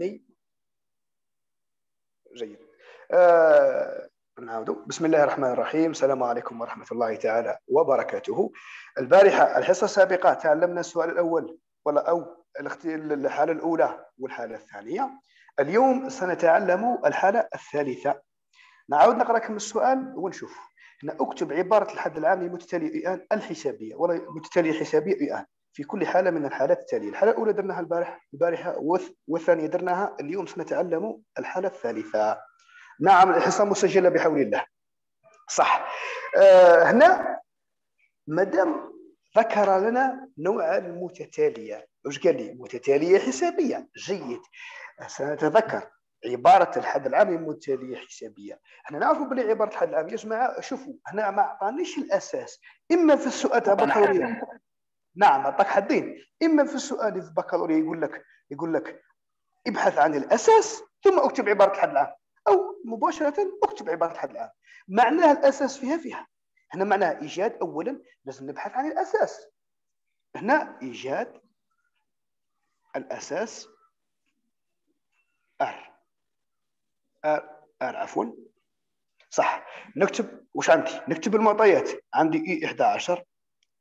ثواني جيد. آه نعود بسم الله الرحمن الرحيم السلام عليكم ورحمة الله تعالى وبركاته. البارحة الحصة السابقة تعلمنا السؤال الأول ولا أو الحالة الأولى والحالة الثانية. اليوم سنتعلم الحالة الثالثة. نعود نقرأ كم السؤال ونشوف. هنا أكتب عبارة الحد العام لمتتالي الآن الحسابية ولا متتالية حسابية الآن في كل حالة من الحالات التالية. الحالة الأولى درناها البارحة البارحة والثانية درناها اليوم سنتعلم الحالة الثالثة. نعم الحصة مسجلة بحول الله. صح. آه هنا مادام ذكر لنا نوع المتتالية. واش قال لي؟ متتالية حسابية. جيد. سنتذكر عبارة الحد العام المتتالية حسابية. إحنا نعرفوا بلي عبارة الحد العام يا جماعة شوفوا هنا ما عطانيش الأساس. إما في السؤال تاع البكالوريا نعم عطاك حدين. إما في السؤال في البكالوريا يقول لك يقول لك ابحث عن الأساس ثم اكتب عبارة الحد العام أو مباشرة اكتب عبارة الحد العام معناها الأساس فيها فيها. هنا معناها إيجاد أولا لازم نبحث عن الأساس. هنا إيجاد الأساس r r r عفوا. صح. نكتب وش عندي؟ نكتب المعطيات. عندي اي 11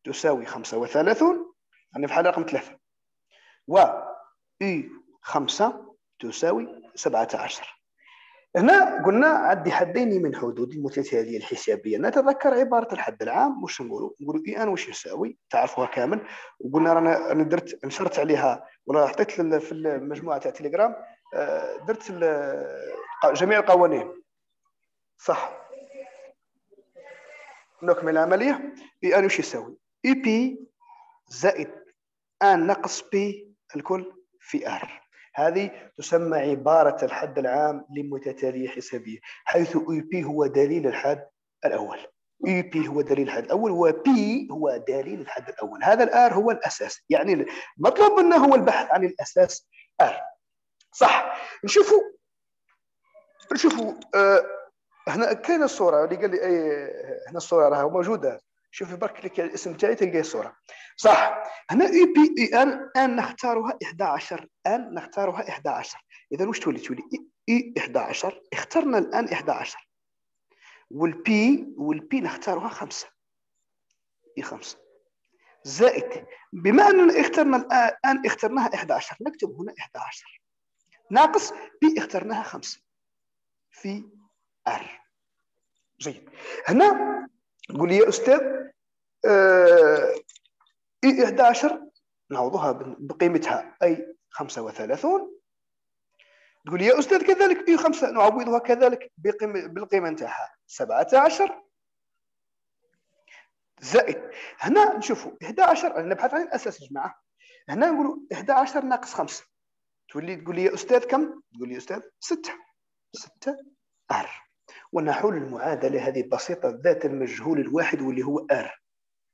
تساوي 35 يعني في حالة رقم ثلاثة. و إي 5 تساوي 17 هنا قلنا عندي حدين من حدود المتتالية الحسابية نتذكر عبارة الحد العام واش نقولوا؟ نقولوا إي ان واش يساوي تعرفوها كامل. وقلنا رانا أنا درت نشرت عليها ولا حطيت في المجموعة تاع تليجرام آه، درت جميع القوانين. صح. نكمل العملية U n واش يساوي U p زائد n ناقص p الكل في r هذه تسمى عبارة الحد العام لمتتالية حسابية حيث U p هو دليل الحد الأول. U p هو دليل الحد الأول و p هو دليل الحد الأول. هذا ال r هو الأساس. يعني مطلوب منا هو البحث عن الأساس r صح. نشوفوا نشوفوا آه هنا كاين الصورة اللي قال لي أي هنا الصورة راها موجودة. شوفي برك على الاسم تاعي تلقى الصورة صح. هنا U p U n n نختارها 11 n نختارها 11 إذا واش تولي؟ تولي U 11 اخترنا ال n 11 وال p وال p نختارها 5 U 5 زائد بما أننا اخترنا ال n اخترناها 11 نكتب هنا 11 ناقص p اخترناها 5 في r. جيد. هنا تقول لي يا أستاذ U 11 نعوضها بقيمتها أي 35 تقول لي يا أستاذ كذلك U 5 نعوضها كذلك بالقيمة نتاعها 17 زائد هنا نشوفوا 11 نبحث عن الأساس يا جماعة. هنا نقولوا 11 ناقص 5 تولي تقول لي يا أستاذ كم؟ تقول لي يا أستاذ 6 6 أر. ونحل المعادلة هذه بسيطة ذات المجهول الواحد واللي هو أر.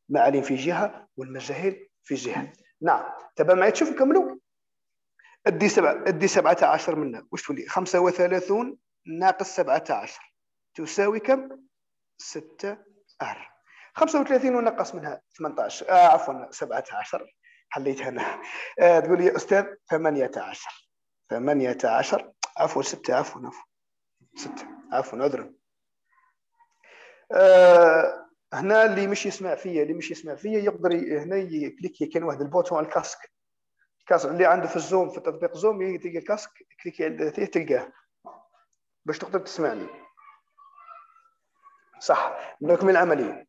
معلم في جهة والمجاهيل في جهة. نعم. تبع معي تشوف نكملوا ادي سبعة ادي 17 منا واش تولي؟ 35 ناقص 17 تساوي كم؟ 6 r. 35 ونقص منها 18 آه عفوا 17 حليتها أنا. آه تقول لي أستاذ 18 18 عفوا 6 عفوا عفوا. ستة. عفوا عذرا. آه هنا اللي مش يسمع فيا اللي مش يسمع فيا يقدر هنا يكليكي كاين واحد ال bouton على ال casque. ال casque اللي عنده في ال Zoom في تطبيق Zoom يلقى ال casque كليكي عليه تلقاه. باش تقدر تسمعني. صح. نكمل العملية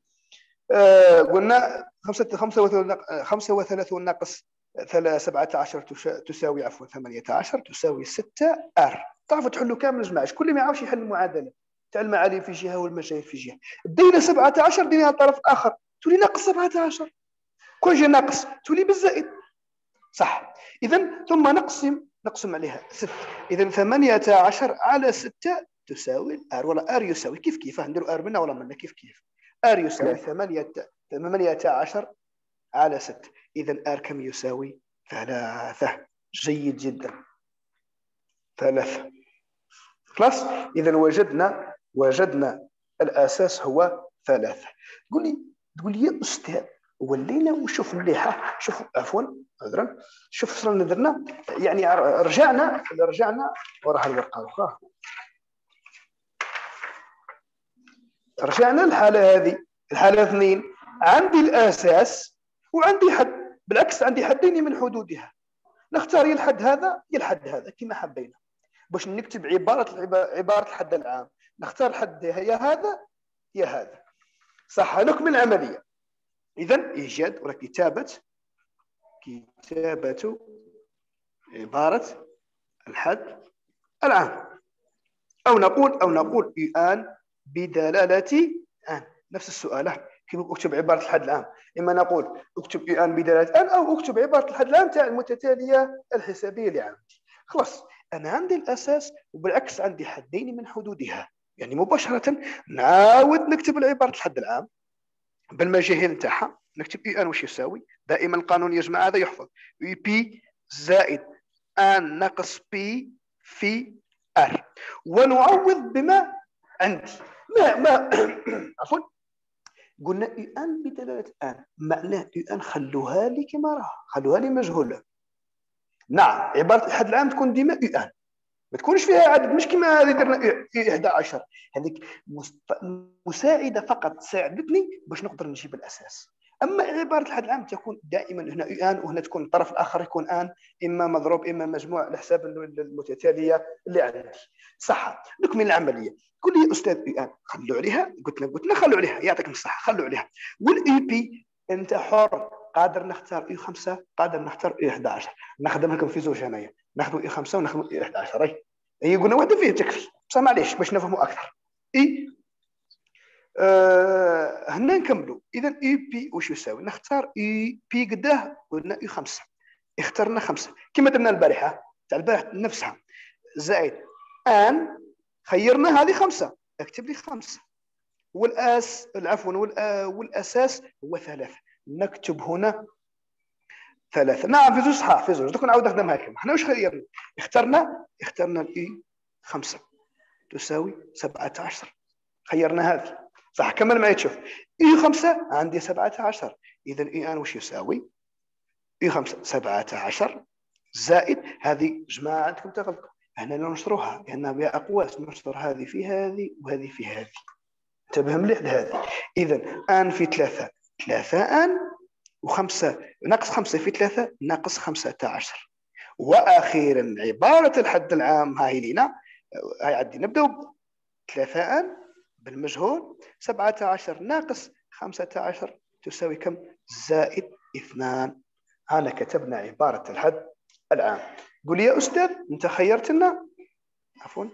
آه قلنا 35 ناقص 17 تساوي عفوا 18 تساوي 6 ار تعرفوا تحلوا كامل الجماعه كل ما يعرفش يحل المعادلة. تاع المعالم في جهة والمجاهيل في جهة. دينا 17 دينا الطرف الآخر تولي ناقص 17 كون جا ناقص. تولي بالزائد. صح. اذا ثم نقسم. نقسم عليها. 6 اذا 18 على 6 تساوي r ولا r يساوي. كيف كيف؟ نديروا r منا ولا منا؟ كيف كيف؟ r يساوي 8 18 على 6 اذا r كم يساوي؟ ثلاثة. جيد جدا. ثلاثة. خلاص؟ اذا وجدنا وجدنا الأساس هو ثلاثة. تقول لي تقول لي يا أستاذ ولينا وشوف مليحة. شوف عفوا عذرا. شوف شنو درنا يعني رجعنا رجعنا. وراها الورقه الاخرى رجعنا الحالة هذه. الحالة اثنين. عندي الأساس وعندي حد. بالعكس عندي حدين من حدودها. نختار يا الحد هذا يا الحد هذا كما حبينا. باش نكتب عبارة عبارة الحد العام. نختار الحد يا هذا يا هذا. صح نكمل العملية. اذا إيجاد ولا كتابة كتابة عبارة الحد العام. أو نقول أو نقول الان بدلالة ان نفس السؤال كيف أكتب عبارة الحد العام؟ إما نقول أكتب الان بدلالة ان أو أكتب عبارة الحد العام تاع المتتالية الحسابية عندي خلاص أنا عندي الأساس وبالعكس عندي حدين من حدودها. يعني مباشرة نعاود نكتب العبارة الحد العام بالمجاهيل نتاعها. نكتب U n واش يساوي؟ دائما القانون يا جماعة هذا يحفظ. U p زائد n ناقص p في r. ونعوض بما عندي. ما ما عفوا. قلنا U n بدلالة n. معناه U n خلوها لي كما راها خلوها لي مجهولة. نعم عبارة الحد العام تكون ديما U n. ما تكونش فيها عدد مش كما هذه درنا 11 هذيك مساعدة فقط ساعدتني باش نقدر نجيب الأساس. أما عباره الحد العام تكون دائما هنا n وهنا تكون الطرف الآخر يكون n إما مضروب إما مجموع على حساب المتتالية اللي عندي. صح. نكمل العملية. قول لي أستاذ n خلوا عليها. قلت لك قلت لنا خلوا عليها. يعطيكم الصحه خلوا عليها. وال U p أنت حر. قادر نختار U 5 قادر نختار U 11 نخدم لكم في زوج هنايا. ناخذوا U 5 وناخذوا U 11 أي. هي قلنا واحدة فيه تكفي بصح معليش باش نفهموا أكثر. أي. آه هنا نكملوا اذا U p واش يساوي؟ نختار U p قداه قلنا U 5 اخترنا 5 كما درنا البارحة تاع البارحه نفسها. زائد n خيرنا هذه خمسة. اكتب لي خمسة. والأس عفوا والأساس هو ثلاثة. نكتب هنا ثلاثة. نعم في زوج صحاح في زوج دوك نعاود نخدمها كما حنا واش خيرنا اخترنا اخترنا ال U خمسة. تساوي 17 خيرنا هذه. صح كمل معي تشوف. U خمسة عندي 17 إذا U n واش يساوي؟ U خمسة 17 زائد هذه جماعة عندكم تغلقوا. هنا ننشروها لأنها بها أقواس ننشر هذه في هذه وهذه في هذه. انتبه مليح لهذه. إذا آن في ثلاثة. ثلاثة آن وخمسة ناقص خمسة في ثلاثة ناقص خمسة عشر. وأخيرا عبارة الحد العام هاي لينا. هاي عندي نبدأ ثلاثة بالمجهول. سبعة عشر ناقص خمسة عشر تساوي كم؟ زائد اثنان. هنا كتبنا عبارة الحد العام. قول يا أستاذ أنت خيرت لنا؟ عفوا.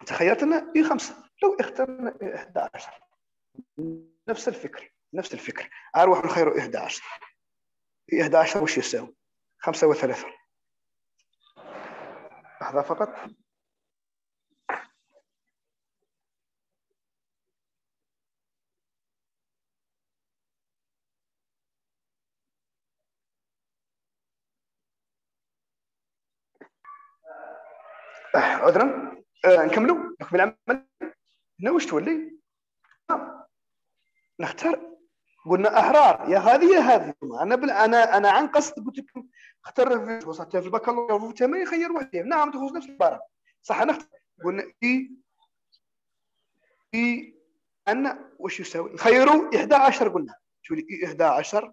أنت خيرت لنا؟ اي خمسة. لو اخترنا 11 نفس الفكر. نفس الفكر أروح نخير 11 11 وش يساوي؟ خمسة وثلاثة. لحظة فقط. عذرا. آه نكملوا؟ نكمل العمل هنا واش تولي؟ نختار قلنا إحرار. يا هذه يا هذه. أنا بل أنا أنا عن قصد قلت لكم اختار في وصلت في البكالوريا في الثانويه خير واحد نعم تخرج نفس العباره صح نختار قلنا اي اي أن واش يساوي؟ نخيروا 11 قلنا. شو لي اي 11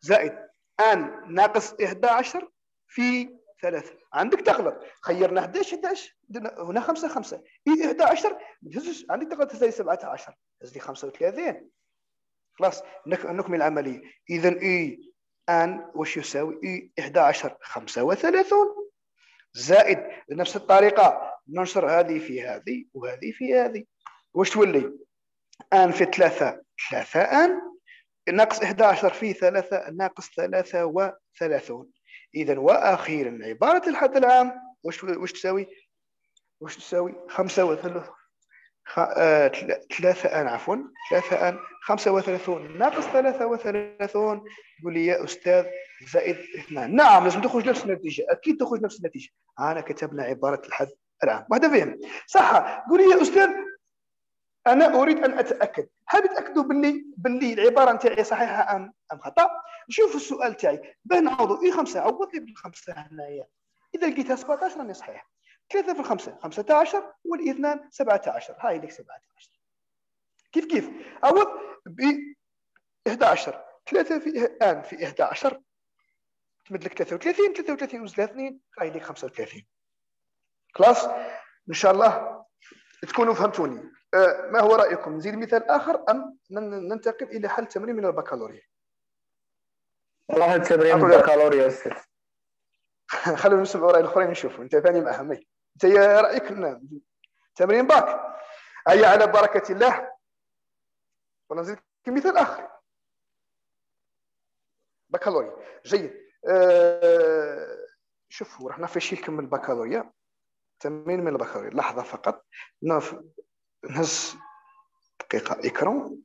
زائد. أن ناقص 11 في ثلاثة. عندك تغلط. خيرنا 11 11 هنا 5 5 إي 11 عندك تغلط تساوي 17 هز لي 35 خلاص نكمل العملية. إذا إي أن واش يساوي؟ إي 11 35 زائد بنفس الطريقة ننشر هذه في هذه وهذه في هذه. واش تولي؟ أن في 3 3 أن. ناقص 11 في 3 ناقص 33 اذا وأخيرا عبارة الحد العام واش واش تساوي؟ واش تساوي؟ 35 آه، ثلاثة آن عفوا. ثلاثة آن خمسة وثلاثون. ناقص ثلاثة وثلاثون. يقول لي يا أستاذ زائد اثنان. نعم لازم تخرج نفس النتيجة. أكيد تخرج نفس النتيجة. أنا كتبنا عبارة الحد العام واحدة فهم. صح قول لي يا أستاذ أنا أريد أن أتأكد. هل تاكدوا باللي باللي العبارة نتاعي صحيحة ام أم خطأ؟ نشوف السؤال تاعي. باه نعوضوا اي خمسة؟ عوض لي بالخمسة هنايا. إذا لقيتها 17 راني صحيح. 3 في الخمسه 15 والاثنان 17 هاي لك 17 كيف كيف؟ عوض ب 11 3 في آن في 11 تمد لك 33 33 وزد 2 هاي لك 35 خلاص؟ إن شاء الله تكونوا فهمتوني. أه ما هو رأيكم؟ نزيد مثال آخر أم ننتقل إلى حل تمرين من البكالوريا؟ والله التمرين من البكالوريا أستاذ. خلونا نسمعوا راي الاخرين نشوفوا أنت ثاني معهم انت رايك تمرين باك. هيا على بركة الله. ولا نزيد مثال آخر. بكالوريا. جيد. أه شوفوا راح نفشي لكم البكالوريا. تمرين من البكالوريا. لحظة فقط. نهز دقيقة إكرون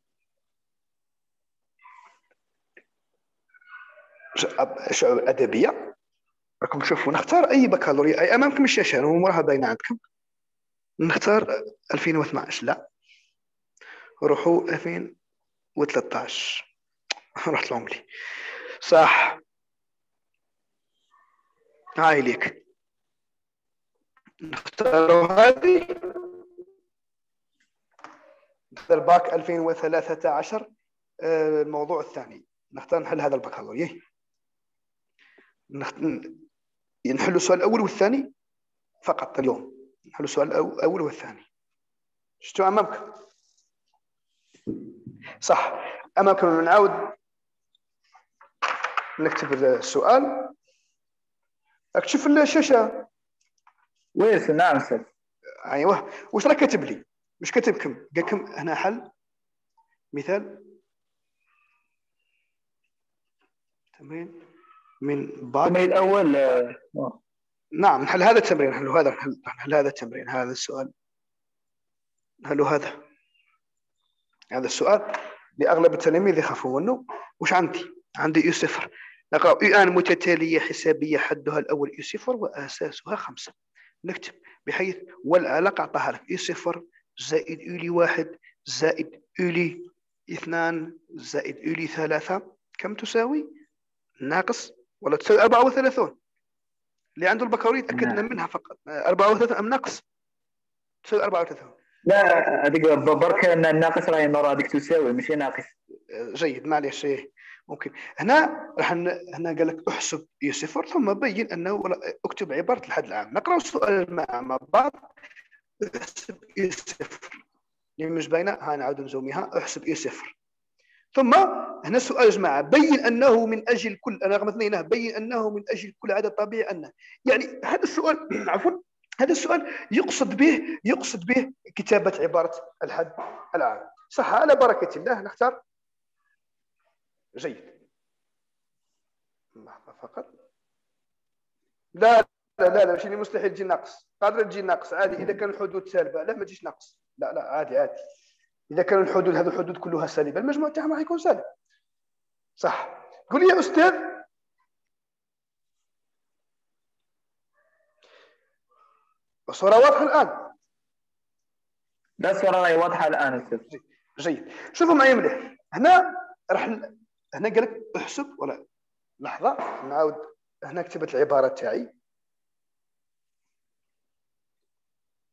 شعب أدبية. راكم تشوفوا نختار أي بكالوريا أي أمامكم الشاشة وراها باينة عندكم. نختار 2012 لا. روحوا 2013 رحت لهم لي صح. هاي ليك. نختاروا هذه. نختار باك 2013 آه، الموضوع الثاني. نختار نحل هذا البكالوريا. نحل السؤال الأول والثاني فقط اليوم. نحل السؤال الأول والثاني. شفتوا أمامك؟ صح. امامكم نعاود نكتب السؤال. أكتشف الشاشة. ويس نعم أستاذ أيوه. واش راك كاتب لي؟ واش كاتبكم؟ قال لكم هنا حل. مثال. تمرين من باك التمرين الأول آه. نعم نحل هذا التمرين نحل هذا نحل, نحل هذا التمرين هذا السؤال. نحل هذا؟ هذا السؤال. لأغلب التلاميذ يخافوا منه وش عندي؟ عندي U صفر نقرأ ان متتالية حسابية حدها الأول U صفر وأساسها خمسة. نكتب بحيث والعلاقة أعطاها لك إي صفر زائد إولي واحد زائد إولي اثنان زائد إولي ثلاثة. كم تساوي؟ ناقص ولا تساوي 34 اللي عنده البكالوريا تأكدنا نعم. منها فقط. 34 أم ناقص تساوي 34 لا هذيك برك الناقص راهي نورا هذيك تساوي ماشي ناقص. جيد معليش إيه. ممكن. هنا راح هنا قال لك احسب اي صفر ثم بين أنه اكتب عبارة الحد العام. نقرأ السؤال مع بعض. احسب اي صفر اللي مش باينة؟ ها نعاود نزوميها احسب اي صفر ثم هنا السؤال يا جماعة بين أنه من أجل كل أنا رقم اثنين بين أنه من أجل كل عدد طبيعي أن يعني هذا السؤال عفوا هذا السؤال يقصد به يقصد به كتابة عبارة الحد العام. صح على بركة الله نختار. جيد. لحظة فقط. لا لا لا لا ماشي مستحيل تجي ناقص. قادرة تجي ناقص عادي إذا كان الحدود سالبة لا ما تجيش ناقص. لا لا عادي عادي. إذا كان الحدود هذه الحدود كلها سالبة. المجموع تاعها راح يكون سالب. صح. قول لي يا أستاذ. الصورة واضحة الآن؟ لا الصورة راهي واضحة الآن أستاذ. جيد. شوفوا معي مليح. هنا راح هنا قال لك احسب ولا لحظة نعاود. هنا كتبت العبارة تاعي.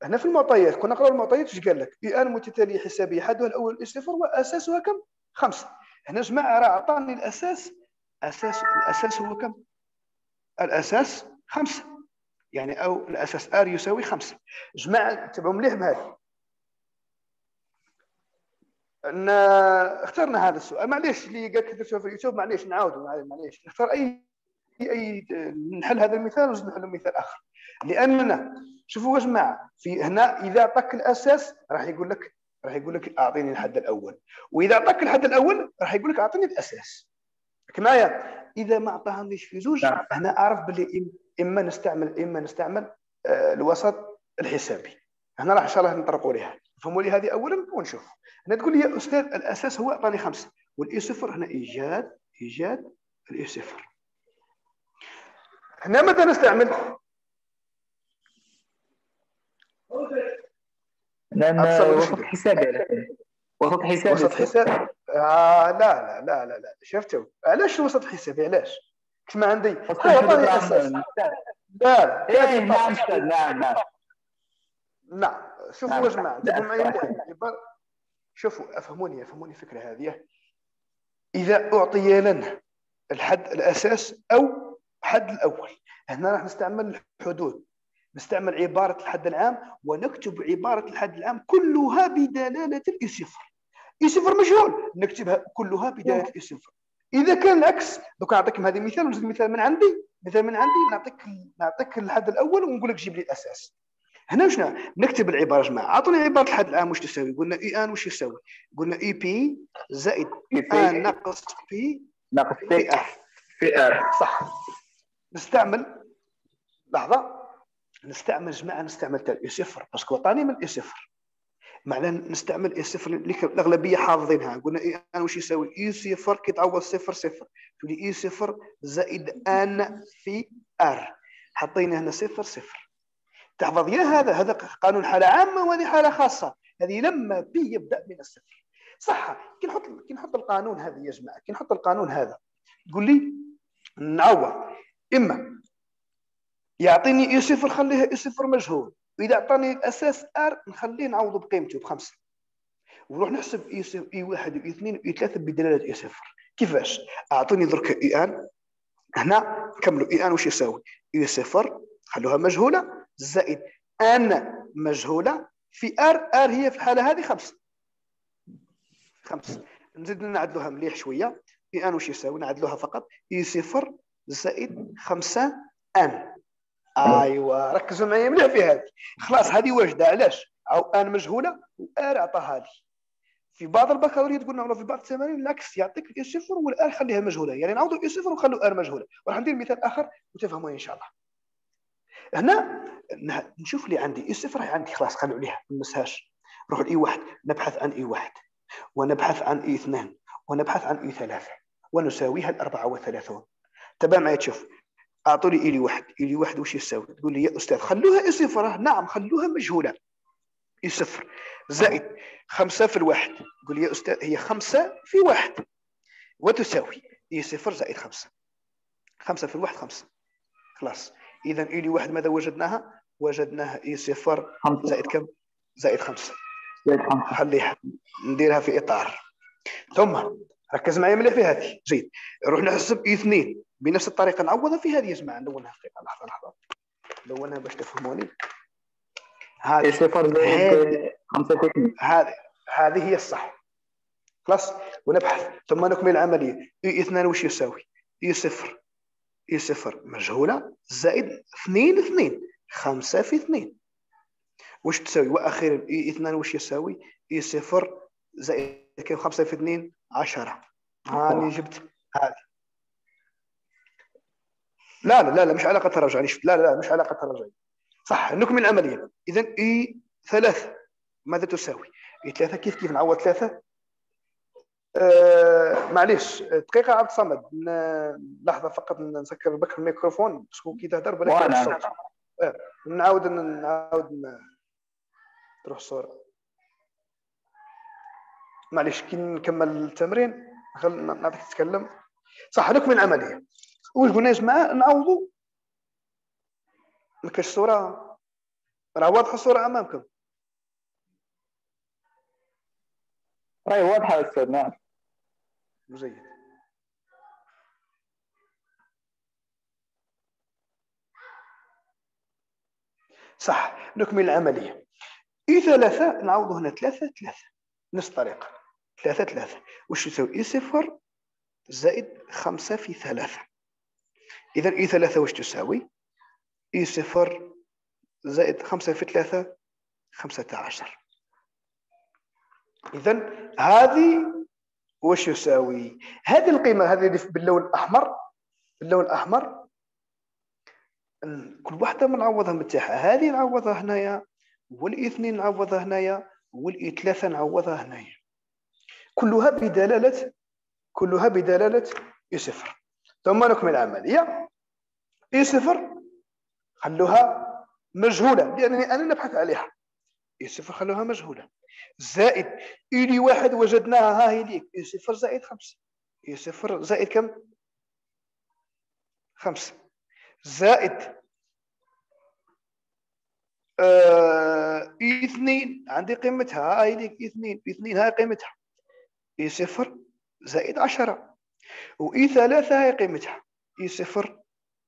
هنا في المعطيات كنا نقرا المعطيات إيش قال لك؟ ان متتاليه حسابيه حدها الأول صفر وأساسها كم؟ خمسة. هنا جماعة راه اعطاني الأساس أساس الأساس هو كم؟ الأساس خمسة. يعني أو الأساس آر يساوي خمسة. جماعة تبعوا مليح بهذه. أن اخترنا هذا السؤال. معليش اللي قال كتبته في اليوتيوب معليش نعاودوا معليش نختار أي أي نحل هذا المثال ونزيد نحل مثال آخر. لأننا شوفوا يا جماعة في هنا إذا اعطاك الأساس راح يقول لك راح يقول لك أعطيني الحد الأول. وإذا اعطاك الحد الأول راح يقول لك أعطيني الأساس. معايا إذا ما اعطاهمنيش في زوج نعم. هنا أعرف باللي إما نستعمل إما نستعمل آه، الوسط الحسابي. هنا راح إن شاء الله نطرقوا لها فهموا لي هذه اولا؟ ونشوف. هنا تقول لي يا أستاذ الأساس هو أعطاني خمسة. والإي صفر هنا ايجاد إيجاد الإي صفر. هنا متى نستعمل؟ لأن وش وسط على- وسط حسابي وسط حساب؟ آه لا لا لا لا لا. شفتوا؟ علاش وسط حسابي علاش؟ عندي؟ هاي عطاني حسابي الاساس نعم لا لا. إيه، نعم نعم نعم نعم. شوفوا نعم. يا جماعة لا، انتبهوا معي مليح. عبارة- شوفوا أفهموني أفهموني الفكرة هذه. إذا أعطي لنا الحد الأساس أو حد الأول. هنا راح نستعمل الحدود. نستعمل عبارة الحد العام ونكتب عبارة الحد العام كلها بدلالة اي صفر اي صفر مجهول نكتبها كلها بدلالة اي صفر إذا كان العكس دوك نعطيكم هذه مثال ونزيد مثال من عندي مثال من عندي نعطيك نعطيك الحد الأول ونقول لك جيب لي الأساس. هنا وشنا نكتب العبارة جماعة. اعطوني عبارة الحد العام واش تساوي؟ قلنا U n واش يساوي؟ قلنا U p زائد n ناقص p ناقص في r في r صح. نستعمل لحظة. نستعمل جماعة نستعمل تاع U صفر parce que عطاني من U صفر. معناه نستعمل U صفر اللي الأغلبية حافظينها. قلنا U n واش يساوي؟ U صفر كي تعوض صفر صفر. تولي U صفر زائد n في r. حطينا هنا صفر صفر. تحفظ يا هذا هذا قانون حالة عامة وهذه حالة خاصة. هذه لما p يبدأ من الصفر. صح كي نحط كي نحط القانون هذا يا جماعة كي نحط القانون هذا. تقول لي نعوض. إما يعطيني U صفر خليها U صفر مجهول. وإذا أعطاني الأساس r نخليه نعوضه بقيمته بخمسة. ونروح نحسب U U واحد و U اثنين و U ثلاثة بدلالة U صفر. كيفاش؟ اعطوني درك U n. هنا كملوا U n واش يساوي؟ U صفر خلوها مجهولة. زائد n مجهولة. في r r هي في الحالة هذه خمسة. خمسة. نزيد نعدلوها مليح شوية. U n واش يساوي؟ نعدلوها فقط. U صفر زائد خمسة n. ايوا ركزوا معايا مليح في هذه. خلاص هذه واجدة. علاش؟ و n مجهولة؟ و r عطاها لي. في بعض البكالوريات قلنا ولا في بعض التمارين العكس يعطيك ال U صفر وال r خليها مجهولة. يعني نعوضوا ال U صفر ونخلوا r مجهولة. وراح ندير مثال آخر وتفهموا إن شاء الله. هنا نشوف اللي عندي. U صفر عندي. خلاص خلوا عليها. ما نمسهاش نروح ل U واحد. نبحث عن U واحد. ونبحث عن U اثنان ونبحث عن U ثلاثة. ونساويها ال 34 تبع معي تشوف. أعطوني U واحد U واحد وش يساوي تقول لي يا أستاذ خلوها U صفر نعم خلوها مجهولة. اي صفر زائد خمسة في الواحد. تقول لي يا أستاذ هي خمسة في واحد. وتساوي؟ اي صفر زائد خمسة. خمسة في الواحد خمسة. خلاص. اذا ايلي واحد ماذا وجدناها؟ وجدناها اي صفر زائد كم؟ زائد خمسة. زائد خمسة. خليها. نديرها في إطار. ثم ركز معي مليح في هذه. جيد. نروح نحسب اي اثنين. بنفس الطريقة نعوضها في هذه يا جماعة نلونها دقيقه لحظة لحظة. نلونها باش تفهموني. هذه صفر هذه هذه هي الصح. خلاص؟ ونبحث. ثم نكمل العملية. إي اثنان وش يساوي؟ إي صفر. إي صفر مجهولة. زائد اثنين اثنين. خمسة في اثنين. وش تساوي؟ وأخيرا إي اثنان وش يساوي؟ إي صفر زائد كم خمسة في اثنين عشرة. هاني جبت هذه. لا لا لا لا مش علاقة تراجع شفت لا لا لا مش علاقة تراجع صح نكمل العملية إذا U ثلاثة ماذا تساوي؟ U ثلاثة كيف كيف نعوض ثلاثة؟ آه معليش دقيقة عبد الصمد لحظة فقط نسكر بك الميكروفون parce que كي تهدر. يروح الصوت آه. نعاود نعاود تروح الصورة معليش كي نكمل التمرين نعطيك تتكلم صح نكمل العملية واش قلنا يا جماعة نعوضوا ما كاش الصورة راه واضحة الصورة أمامكم. راهي واضحة يا أستاذ نعم. جيد صح نكمل العملية. إي ثلاثة نعوض هنا ثلاثة ثلاثة. نفس الطريقة ثلاثة ثلاثة. وش يساوي إي صفر زائد خمسة في ثلاثة. إذا إي ثلاثة وش تساوي؟ إي صفر زائد خمسة في ثلاثة خمسة عشر. إذا هذه وش يساوي؟ هذه القيمة هذه اللي باللون الأحمر باللون الأحمر. كل واحدة نعوضها من تاعها هذه نعوضها هنايا والاثنين نعوضها هنايا والإي ثلاثة نعوضها هنايا. كلها بدلالة كلها بدلالة صفر. ثم نكمل العملية. اي صفر. خلوها مجهولة لأنني أنا نبحث عليها. اي صفر خلوها مجهولة. زائد إلي واحد وجدناها ها هي ليك. إي صفر زائد خمسة. إي صفر زائد كم؟ خمسة. زائد آه U اثنين. عندي قيمتها هاي ليك U اثنين. اثنين هاي قيمتها. U صفر زائد عشرة. و U ثلاثة هاي قيمتها. U صفر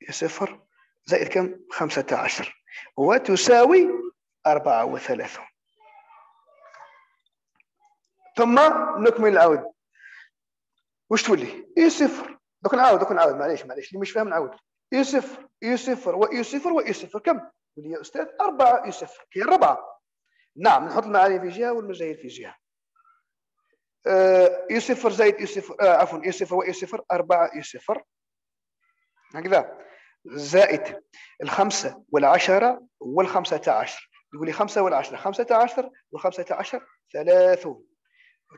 U صفر زائد كم؟ خمسة عشر. وتساوي أربعة وثلاثون ثم نكمل العود. واش تولي؟ U صفر. دوك نعاود دوك نعاود. معليش معليش. اللي مش فاهم نعاود. U صفر U صفر و U صفر و U صفر. كم؟ يا أستاذ أربعة U صفر. هي الربعة نعم نحط المعاني في جهة والمجاهيل في جهة. U صفر زائد U صفر آه عفوا U صفر و U صفر أربعة U صفر. هكذا. زائد الخمسة والعشرة والخمسة عشر. يقول لي خمسة والعشرة. خمسة عشر والخمسة عشر ثلاثون.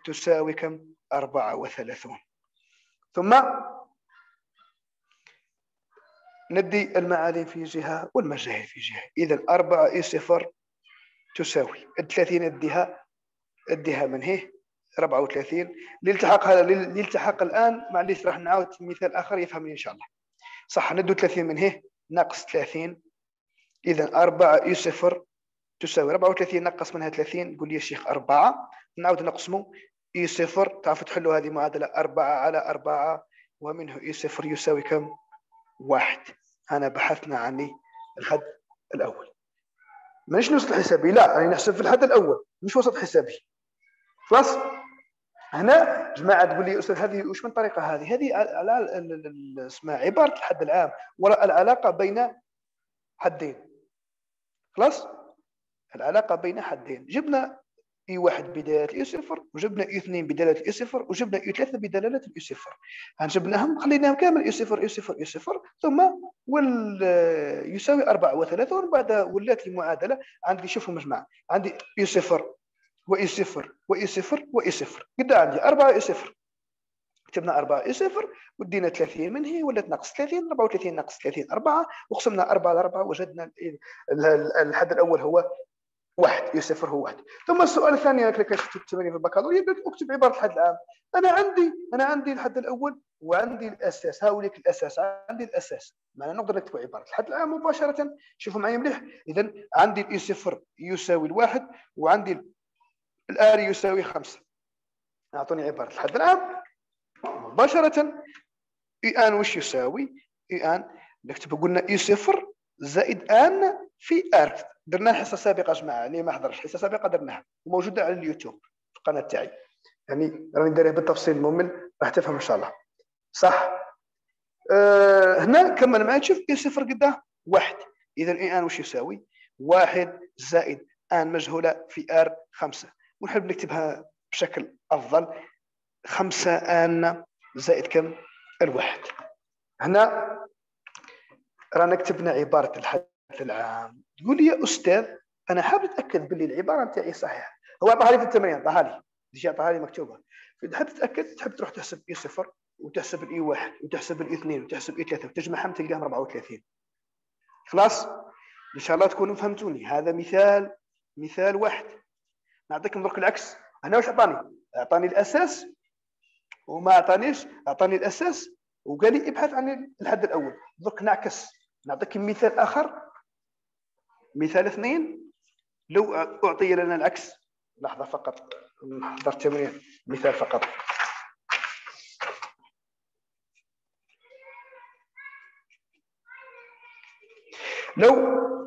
تساوي كم؟ أربعة وثلاثون. ثم ندي المعالم في جهة والمجاهيل في جهة. إذا أربعة إي صفر تساوي. الثلاثين اديها اديها من هي؟ 34 للتحق هذا للتحق الآن معليش راح نعاود مثال آخر يفهمني إن شاء الله. صح ندو 30 من هي ناقص 30 إذا 4 إي صفر تساوي 34 نقص منها 30 قول لي يا شيخ 4 نعاود نقسمه. اي صفر تعرفوا تحلوا هذه معادلة. أربعة على أربعة ومنه اي صفر يساوي كم؟ واحد. أنا بحثنا عن الحد الأول. مانيش نوصل حسابي. لا أنا نحسب في الحد الأول مش وسط حسابي. خلاص؟ هنا جماعة تقول لي أستاذ هذه وش من طريقة هذه؟ هذه اسمها عبارة الحد العام وراء العلاقة بين حدين خلاص؟ العلاقة بين حدين جبنا U واحد بدلاله U صفر وجبنا U اثنين بدلاله U صفر وجبنا U ثلاثة بدلاله U صفر جبناهم خليناهم كامل U صفر U صفر U صفر ثم وال يساوي 34 بعد ولات المعادلة عندي شوفوا مجمع عندي U صفر و U صفر و U صفر و U صفر. قد عندي 4 U صفر. كتبنا 4 اي صفر ودينا 30 من هي ولات ناقص 30 34 ناقص 30 4 وقسمنا 4 على 4 وجدنا الحد الأول هو واحد يصفر هو واحد. ثم السؤال الثاني أنا كنت التمارين في البكالوريا أكتب عبارة الحد العام. أنا عندي أنا عندي الحد الأول وعندي الأساس. هاوليك الأساس عندي الأساس. معنى نقدر نكتب عبارة. الحد العام مباشرة شوفوا معي مليح. اذا عندي الإي صفر يساوي الواحد وعندي ال r يساوي خمسة. أعطوني عبارة الحد العام. مباشرة U n وش يساوي؟ U n نكتب قلنا U صفر زائد n في r. درنا حصة سابقة جماعة. اللي ما حضرش؟ حصة سابقة درناها. وموجودة على اليوتيوب في القناة تاعي. يعني راني دايره بالتفصيل الممل راح تفهم إن شاء الله. صح. أه هنا كمل معي تشوف U صفر قداه واحد. اذا U n وش يساوي؟ واحد زائد n مجهولة في r خمسة. ونحب نكتبها بشكل أفضل. خمسة n زائد كم؟ الواحد. هنا رانا كتبنا عبارة الحد العام. تقول لي يا أستاذ أنا حاب اتاكد باللي العبارة نتاعي صحيحة. هو عطاها لي في التمرين عطاها لي. déjà عطاها لي مكتوبة. تحب تتأكد تحب تروح تحسب U صفر وتحسب ال U واحد وتحسب ال U اثنين وتحسب U ثلاثة وتجمعهم تلقاهم 34 خلاص؟ إن شاء الله تكونوا فهمتوني. هذا مثال مثال واحد. نعطيكم درك العكس هنا واش عطاني؟ اعطاني الأساس وما اعطانيش اعطاني الأساس وقال لي ابحث عن الحد الأول. درك نعكس. نعطيك مثال آخر. مثال اثنين لو أعطي لنا العكس. لحظة فقط. نحضر تمرين مثال فقط. لو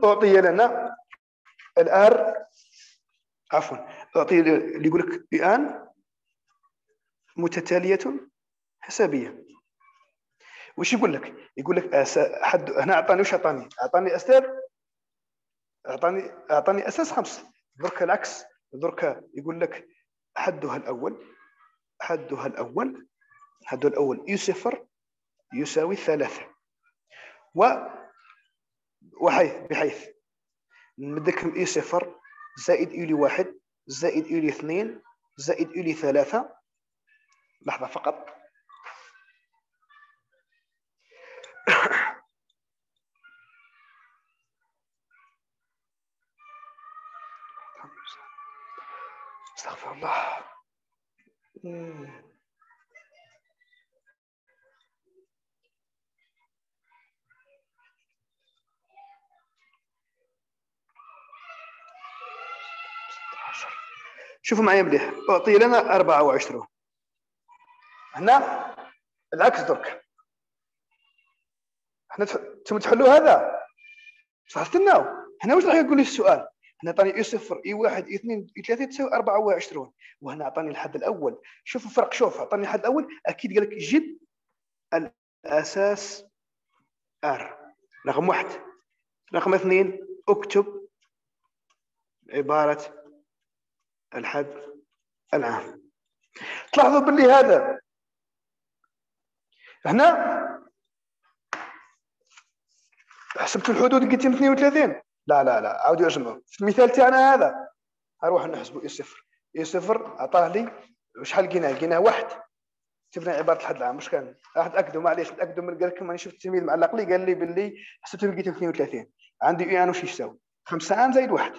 أعطي لنا الآر عفوا. أعطي اللي يقول لك الآن متتالية حسابية. وش يقول لك؟ يقول لك حد هنا أعطاني وش أعطاني؟ أعطاني أستاذ اعطاني أعطاني أساس خمسه درك العكس. درك يقول لك حدها الأول حدها الأول حدها الأول اي صفر يساوي ثلاثة. و وحيث بحيث. نمدكم اي صفر زائد اي لي واحد زائد اي لي اثنين زائد اي لي ثلاثة. لحظة فقط. أستغفر الله. شوفوا معي مليح. أعطي لنا 24 هنا العكس درك إحنا أنتم تحلوا هذا. صح استناو. هنا واش راح يقول لي السؤال؟ هنا عطاني U صفر U واحد U اثنين U ثلاثة تساوي 24 وهنا عطاني الحد الأول. شوف الفرق شوف عطاني الحد الأول. أكيد قال لك جد الأساس r رقم واحد. رقم اثنين أكتب عبارة الحد العام. تلاحظوا باللي هذا. هنا حسبت الحدود قلت 32 لا لا لا عاودوا اجمعوا المثال تاعنا هذا نروح نحسبوا إي صفر. إي صفر عطاه لي شحال لقيناه لقيناه واحد. شفنا عبارة الحد العام. واش كان؟ راح تاكدوا معليش تاكدوا من قال لكم راني شفت التلميذ معلق لي قال لي باللي حسبت لقيت 32 عندي إي أنا واش يساوي؟ 5 ان زائد واحد.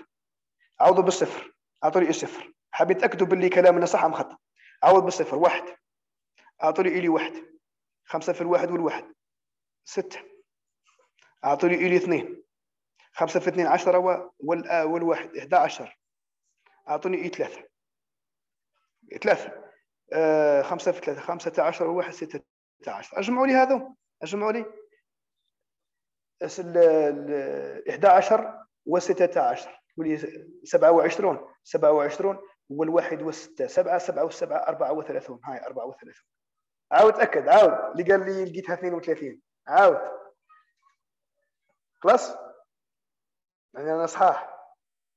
عوضوا بالصفر. أعطوني الصفر حبيت أكتب باللي كلامنا صح أم خطأ. عوض بالصفر. واحد. أعطوني إلي واحد. خمسة في الواحد والواحد. ستة. أعطوني إلي اثنين. خمسة في اثنين عشرة آه، والواحد. إحدى عشر. أعطوني اي ثلاثة. ثلاثة. آه، خمسة في ثلاثة. خمسة عشر وواحد ستة عشر. أجمعوا لي هذو. أجمعوا لي. 11 و 16 تولي 27 27 هو الواحد والستة. سبعة سبعة وسبعة أربعة وثلاثون. هاي أربعة وثلاثون. عاود تأكد عاود. اللي قال لي لقيتها 32 عاود. خلاص؟ يعني أنا صحاح.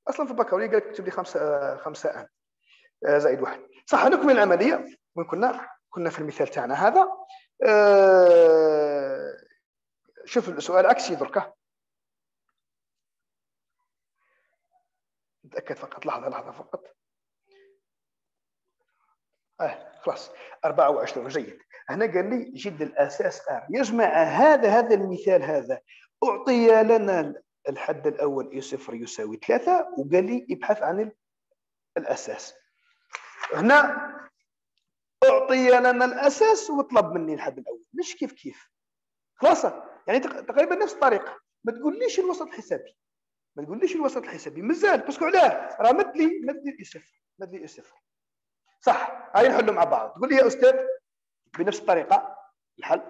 أصلا في البكالوريا قال لك اكتب لي خمسة خمسة آن. آه، زائد واحد. صح نكمل العملية وين كنا كنا في المثال تاعنا هذا. آه، شوف السؤال عكسي دركه نتاكد فقط. لحظة لحظة فقط. آه خلاص. 24 جيد. هنا قال لي جد الأساس ار يجمع هذا هذا المثال هذا. أعطي لنا الحد الأول اي صفر يساوي ثلاثة وقال لي ابحث عن الأساس. هنا أعطي لنا الأساس وطلب مني الحد الأول. مش كيف كيف؟ خلاص يعني تقريبا نفس الطريقة. ما تقوليش الوسط الحسابي ما تقوليش الوسط الحسابي. مازال parce que علاه راه مد لي مد لي U صفر مد لي U صفر صح هاي نحلوا مع بعض. تقول لي يا أستاذ بنفس الطريقة الحل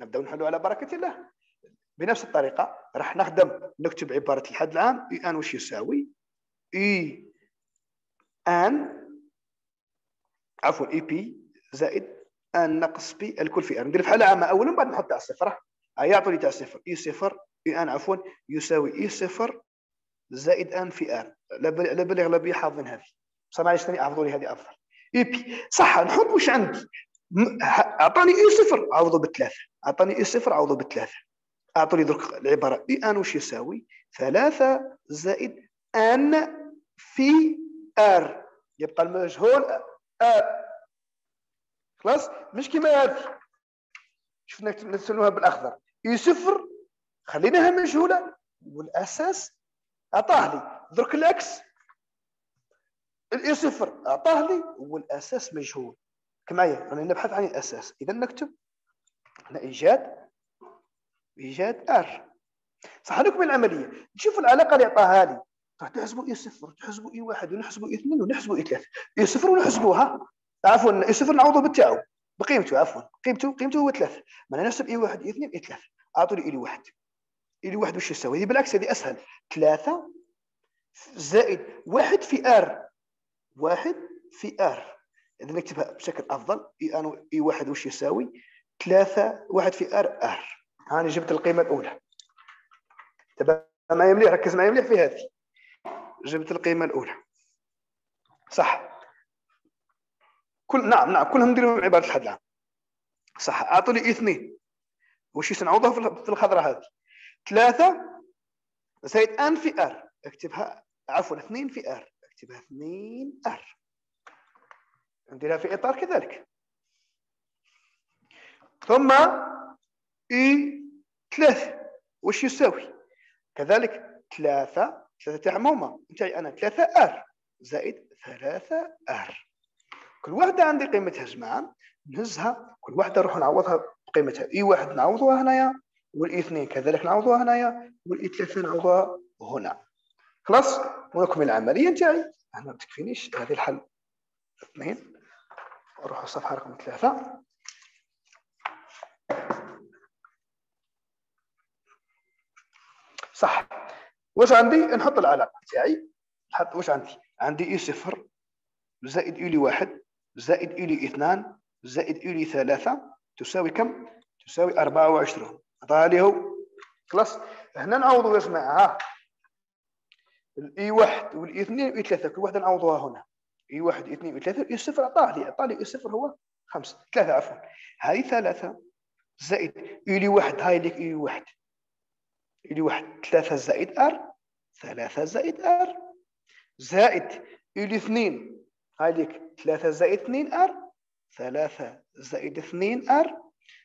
نبداو نحلوا على بركة الله. بنفس الطريقة راح نخدم نكتب عبارة الحد العام U n وش يساوي؟ U n عفوا U p زائد n ناقص p الكل في r ندير في حاله عامة اولا بعد نحط تاع الصفر يعطوني تاع الصفر. U صفر U n عفوا يساوي U صفر زائد n في r على بالي اغلبيه حافظين هذه. بصح معليش ثاني احفظوا لي هذه افضل U p. صح نحط واش عندي؟ أعطاني U صفر عوضه بثلاثة. أعطاني U صفر عوضه بثلاثة. أعطوني درك العبارة. U n وش يساوي؟ ثلاثة زائد n في r. يبقى المجهول r خلاص؟ مش كيما هذه. شفنا نرسلوها بالأخضر. U صفر خليناها مجهولة. والأساس أعطاه لي. درك العكس ال U صفر. أعطاه لي. والاساس مجهول. معايا أنا نبحث عن الأساس. إذا نكتب هنا إيجاد. إيجاد آر. صح نكمل العملية. نشوف العلاقة اللي عطاها لي. نحسبوا إي صفر نحسبوا إي واحد ونحسبوا إي اثنين ونحسبوا إي ثلاثة. إي صفر ونحسبوها عفوا إي صفر نعوضوا بالتاعو بقيمته عفوا. قيمته قيمته هو ثلاثة. ما أنا نحسب إي واحد إي اثنين إي ثلاثة. أعطوا لي إي واحد اي واحد وش يساوي هذه بالعكس هذه أسهل. ثلاثة زائد واحد في آر. واحد في آر. اذا نكتبها بشكل أفضل. إي ان إي واحد وش يساوي ثلاثة واحد في آر آر. هاني جبت القيمة الأولى. تبع معي مليح ركز معي مليح في هذه. جبت القيمة الأولى. صح. كل نعم نعم كلهم نديروا عبارة الحد العام صح أعطوا لي إثنين. وش سنعوضها في الخضراء هذه. ثلاثة زائد آن في آر اكتبها عفوا اثنين في آر اكتبها اثنين آر. نديرها في إطار كذلك. ثم إي ثلاثة وش يساوي؟ كذلك ثلاثة ثلاثة تاع ماما نتاعي أنا ثلاثة آر زائد 3 آر. كل واحدة عندي قيمتها جماعة نهزها كل واحدة نروح نعوضها بقيمتها. إي واحد نعوضوها هنايا والاي اثنين كذلك نعوضوها هنايا والاي ثلاثة نعوضوها هنا. خلاص؟ ونكمل العملية. نتاعي أنا ما تكفينيش. هذه الحل. اثنين نروح الصفحة رقم ثلاثة صح. واش عندي؟ نحط العلاقة تاعي نحط واش عندي؟ عندي إي صفر زائد إي واحد زائد إي اثنان زائد إي ثلاثة تساوي كم؟ تساوي 24 عطاها لي هو. خلاص. هنا نعوضوا يا جماعة ها. الإي واحد والإي اثنين والإي ثلاثة كل واحدة نعوضوها هنا. إي واحد إي اثنين اي ثلاثة إي صفر عطاه لي عطاه لي إي صفر هو خمسة. ثلاثة عفوا. هذه ثلاثة زائد إي لي واحد هاي لك إي واحد. إي لي واحد ثلاثة زائد آر ثلاثة زائد آر. زائد إي لي اثنين هاي لك ثلاثة زائد اثنين آر ثلاثة زائد اثنين آر.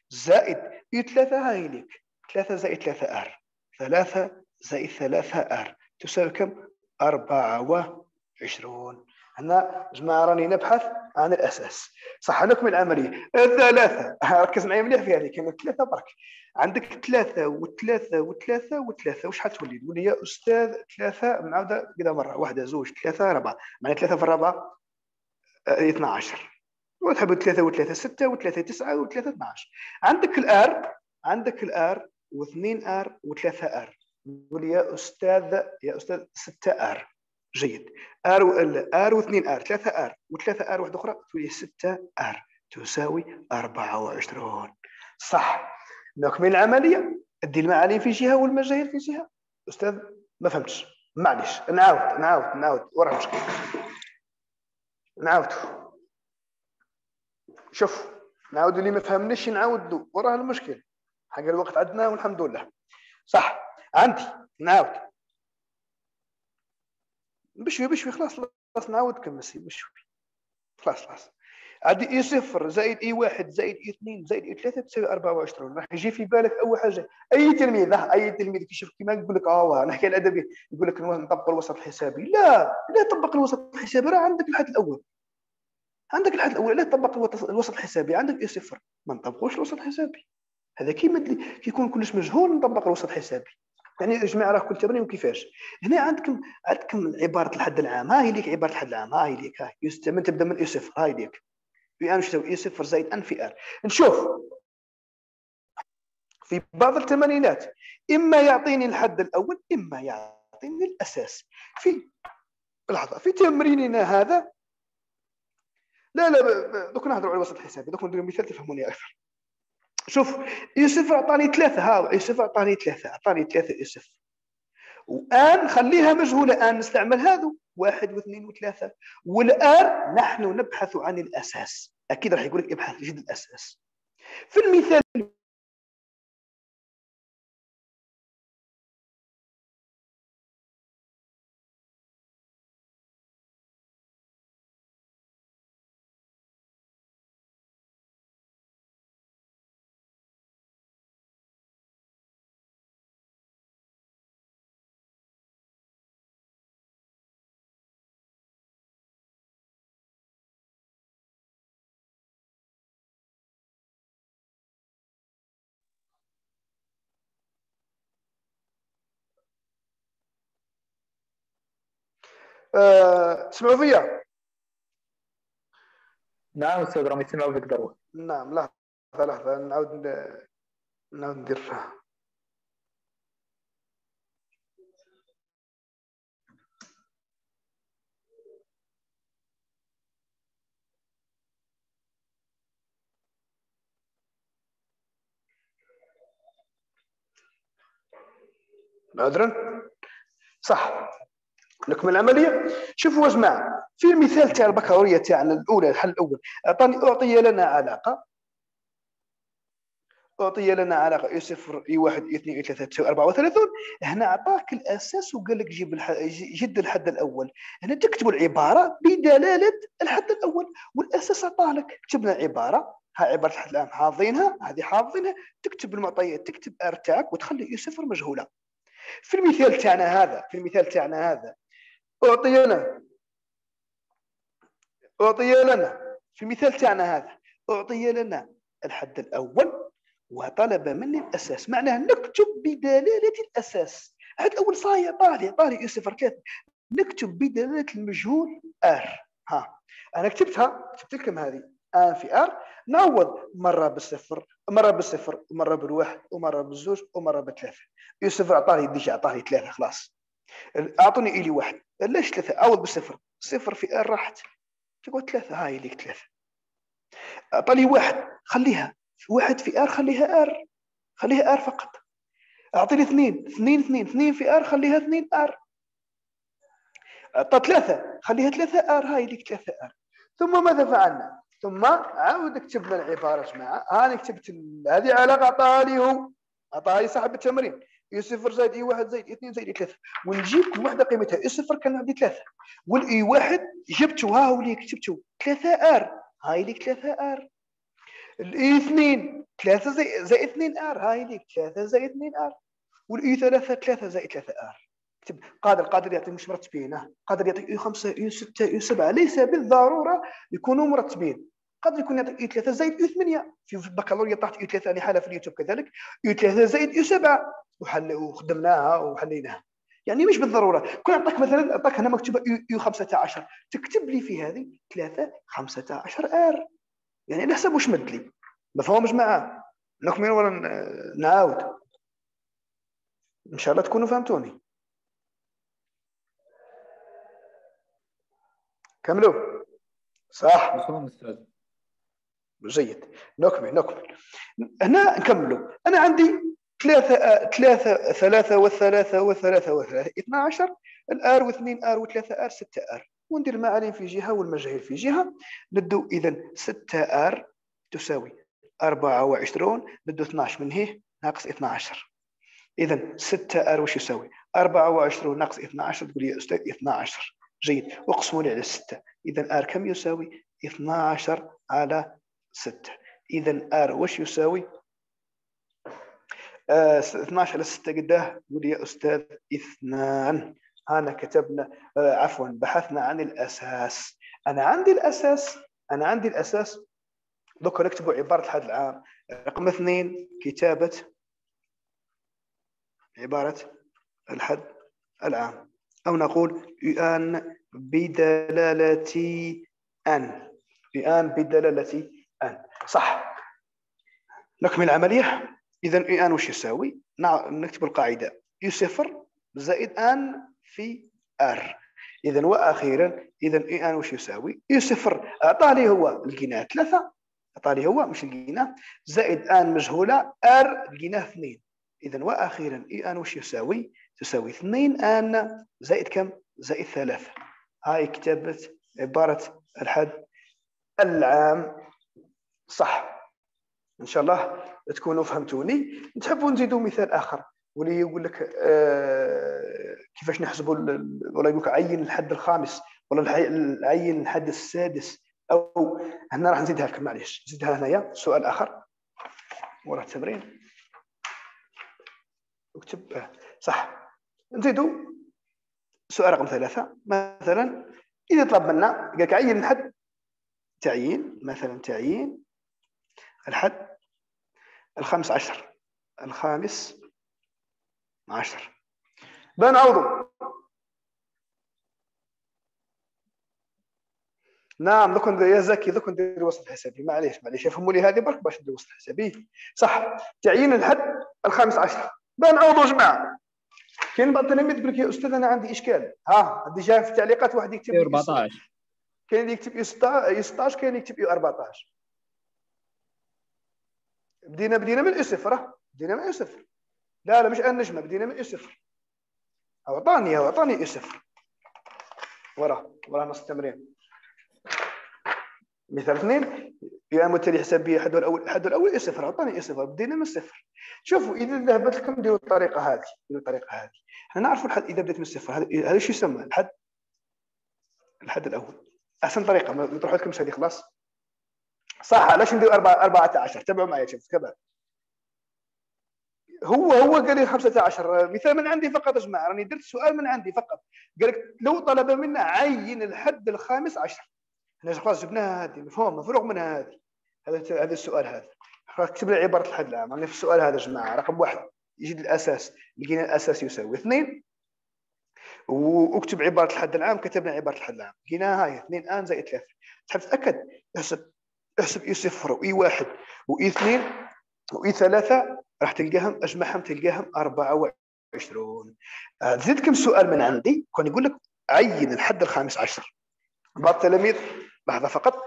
زائد اي ثلاثة هاي لك ثلاثة زائد ثلاثة آر. ثلاثة زائد ثلاثة آر. تساوي كم؟ أربعة وعشرون. هنا جماعة راني نبحث عن الأساس. صح نكمل العملية. الثلاثة. ركز معي مليح في هذه. كانت ثلاثة برك. عندك ثلاثة وثلاثة وثلاثة وثلاثة. وش حتولي؟ تقول لي يا أستاذ ثلاثة. معاودة كذا مرة. واحدة زوج ثلاثة أربعة معنى ثلاثة في أربعة 12 آه، وتحسب ثلاثة وثلاثة ستة وثلاثة تسعة وثلاثة 12 عندك الآر عندك الآر واثنين آر وثلاثة آر. يقول يا أستاذ يا أستاذ 6 آر. جيد. آر آر و2 آر 3 آر و3 آر واحدة أخرى. تقول لي 6 آر تساوي 24 صح. نكمل العملية ادي المعالم في جهة والمجاهيل في جهة. أستاذ ما فهمتش. معليش. نعاود نعاود نعاود. وراه مشكل. نعاود. شوف نعاود اللي ما فهمنيش نعاود وراه المشكل. حق الوقت عندنا والحمد لله. صح عندي نعاود. بشوي بشوي خلاص خلاص نعاود كمسي بشوي. خلاص خلاص. عندي إي صفر زائد إي واحد زائد إي اثنين زائد إي ثلاثة تساوي 24 راح يجي في بالك أول حاجة. أي تلميذ أي تلميذ كيشوف كيما يقول لك آه نحكي الأدبي يقول لك نطبق الوسط الحسابي. لا لا تطبق الوسط الحسابي راه عندك الحد الأول. عندك الحد الأول لا تطبق الوسط الحسابي. عندك إي صفر. ما نطبقوش الوسط الحسابي. هذا كيما كيكون كلش مجهول نطبق الوسط الحسابي. يعني يا جماعة راه كل تمرين وكيفاش؟ هنا عندكم عندكم عبارة الحد العام. هاي ليك عبارة الحد العام. هاي ليك. هاي. من تبدأ من إي صفر. هاي ليك. في أن تساوي إي صفر زائد أن في آر. نشوف. في بعض التمارينات إما يعطيني الحد الأول إما يعطيني الأساس. في لحظة. في تمريننا هذا لا لا دوك نهضروا على الوسط الحسابي. دوك ندير مثال تفهموني أكثر. شوف يوسف عطاني ثلاثة ها يوسف عطاني ثلاثة عطاني ثلاثة يوسف. وآن خليها مجهولة الآن نستعمل هذا واحد واثنين وثلاثة. والآن نحن نبحث عن الأساس. أكيد راح يقول لك ابحث جد الأساس. في المثال تسمعوا فيا؟ نعم أستاذ رامي تسمعوا فيك ضروري نعم لحظة لحظة نعاود نعاود ندير عذرا صح. نكمل العملية. شوفوا يا جماعة في المثال تاع البكالوريا تاعنا الأولى الحل الأول. أعطاني أعطي لنا علاقة. أعطي لنا علاقة اي صفر اي واحد اي اثنين اي ثلاثة تساوي 34 هنا أعطاك الأساس وقال لك جيب الح... جد الحد الأول. هنا تكتب العبارة بدلالة الحد الأول والأساس عطاه لك. كتبنا عبارة ها عبارة الحد الآن حافظينها هذه حافظينها. تكتب المعطيات تكتب ار تاعك وتخلي اي صفر مجهولة. في المثال تاعنا هذا في المثال تاعنا هذا أعطينا. اعطي لنا. في المثال تاعنا هذا. اعطي لنا الحد الأول وطلب مني الأساس. معناه نكتب بدلالة الأساس. الحد الأول صاير طالع طالع صفر ثلاثة نكتب بدلالة المجهول ار ها. أنا كتبتها. كتبت لكم هذه. آن في ار نعوض. مرة بالصفر مرة بالصفر ومرة بالواحد. ومرة بالزوج. ومرة بالثلاثه يوسف أعطاني. déjà أعطاني ثلاثة. خلاص. أعطوني إلي واحد. ليش ثلاثة؟ عوض بالصفر صفر في ار راحت. تقول ثلاثة. هاي ليك ثلاثة. أعطاني واحد. خليها. واحد في ار خليها ار خليها ار فقط. أعطيني اثنين. اثنين اثنين. اثنين في ار خليها اثنين ار أعطى ثلاثة. خليها ثلاثة ار هاي ليك ثلاثة ار ثم ماذا فعلنا؟ ثم عاود كتب لنا العبارة جماعة. أنا كتبت هذه علاقه عطاها لي هو. عطاها لي صاحب التمرين. اي صفر زائد إي واحد زائد إثنين زائد ثلاثة ونجيب كل وحده قيمتها. اي صفر كان عندي ثلاثة. والاي واحد جبته ها هو اللي كتبته ثلاثة آر. هاي ليك ثلاثة آر. الاي اثنين ثلاثة زائد اثنين آر. هاي ليك ثلاثة زائد اثنين آر. والاي ثلاثة ثلاثة زائد ثلاثة آر. كتب قادر قادر يعطي مش مرتبين. قادر يعطيك إي 5 إي 6 إي 7 ليس بالضرورة يكونوا مرتبين. قد يكون يعطيك إي 3 زائد إي 8 في البكالوريا طاحت إي 3 أنا حالة في اليوتيوب كذلك. إي 3 زائد إي 7 وحل وخدمناها وحليناها. يعني مش بالضرورة. كون عطاك مثلا عطاك هنا مكتوبة يو 15 تكتب لي في هذه 3 15 آر. يعني على حسب واش مد لي. مفهوم جماعة نكمل ولا نعاود. إن شاء الله تكونوا فهمتوني. كملوا. صح. مفهوم أستاذ. جيد. نكمل نكمل. هنا نكملوا أنا عندي ثلاثة ثلاثة ثلاثة والثلاثة والثلاثة والثلاثة. 12 الآر واثنين آر وثلاثة آر ستة آر. وندير المعالم في جهة والمجاهيل في جهة. ندو إذا ستة آر تساوي 24 ندو 12 من هيه ناقص 12 إذا 6 آر وش يساوي؟ 24 ناقص 12 تقول لي يا أستاذ 12 جيد. واقسموا لي على 6 إذا آر كم يساوي؟ 12 على 6 إذا آر وش يساوي؟ 12 على 6 قداه يقول يا أستاذ اثنان. هنا كتبنا آه عفوا بحثنا عن الأساس. أنا عندي الأساس أنا عندي الأساس. دوكا نكتبوا عبارة الحد العام. رقم اثنين كتابة عبارة الحد العام. أو نقول ان بدلالة أن. ان بدلالة ان صح. نكمل العملية. اذا ان وش يساوي؟ نكتب القاعدة. يو صفر زائد ان في ار اذا وأخيرا اذا ان وش يساوي؟ يو صفر اعطاني هو لقيناه ثلاثة. اعطاني هو مش لقيناه زائد ان مجهولة ار لقيناه اثنين. اذا وأخيرا اي ان وش يساوي؟ تساوي اثنين ان زائد كم؟ زائد ثلاثة. هاي كتابة عبارة الحد العام. صح. ان شاء الله تكونوا فهمتوني. تحبوا نزيدوا مثال آخر. واللي يقول لك آه كيفاش نحسبوا ولا يقول لك عين الحد الخامس ولا عين الحد السادس أو هنا راح نزيدها لكم معليش. نزيدها هنايا. سؤال آخر. وراه التمرين. اكتب. آه، صح. نزيدوا سؤال رقم ثلاثة. مثلا إذا طلب منا قال لك عين الحد تعيين. مثلا تعيين. الحد الخامس عشر الخامس عشر. بان عوضو نعم ذوك يا زكي ذوك ندير وسط حسابي. معليش معليش يفهموا لي هذه برك باش ندير وسط حسابي. صح تعيين الحد الخامس عشر. بان عوضو جماعة. كاين بعض التلاميذ يقول لك يا أستاذ أنا عندي إشكال. ها ديجا في التعليقات واحد يكتب 14 كاين اللي يكتب 16 كاين اللي يكتب 14 بدينا بدينا من صفر بدينا من صفر لا لا مش النجمة بدينا من صفر أعطاني هو أعطاني صفر وراه وراه نص التمرين. مثال اثنين يا متلي حسابية حد الأول حد الأول صفر أعطاني صفر بدينا من صفر شوفوا إذا ذهبت لكم ديروا الطريقة هذه ديروا الطريقة هذه. إحنا نعرفوا الحد إذا بديت من الصفر هذا شو يسمى؟ الحد؟ الحد الأول. أحسن طريقة ما تروحوا لكم هذه خلاص؟ صح علاش ندير 14 تبعوا معي شوف كذا هو هو قال لي 15 مثال من عندي فقط يا جماعة راني درت سؤال من عندي فقط. قال لك لو طلب منا عين الحد الخامس عشر. إحنا خلاص جبناها هذه مفهوم؟ مفروغ منها هذه. هذا هذا السؤال هذا. كتب لي عبارة الحد العام يعني في السؤال هذا يا جماعة رقم واحد يجي الأساس لقينا الأساس يساوي. اثنين واكتب عبارة الحد العام كتبنا عبارة الحد العام. لقيناها هاي اثنين آن زائد ثلاثة. تحب تتأكد؟ احسب اي صفر واي واحد واي اثنين واي ثلاثة راح تلقاهم أجمعهم تلقاهم 24 زدكم سؤال من عندي؟ كان يقول لك عين الحد الخامس عشر. بعض التلاميذ لحظة فقط.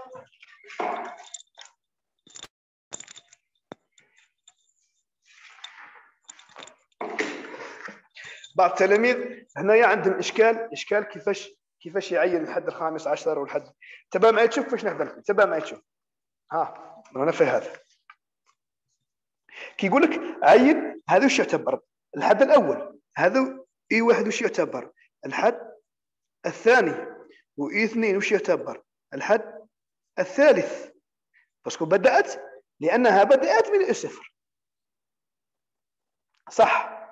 بعض التلاميذ هنايا عندهم إشكال إشكال كيفاش كيفاش يعين الحد الخامس عشر والحد. تبع معي تشوف كيفاش نخدم؟ تبع معي تشوف. ها أنا في هذا. كي يقول لك عين هذا وش يعتبر؟ الحد الأول. هذا إي واحد وش يعتبر؟ الحد الثاني. وإي اثنين وش يعتبر؟ الحد الثالث. parce que بدأت لأنها بدأت من الصفر. صح.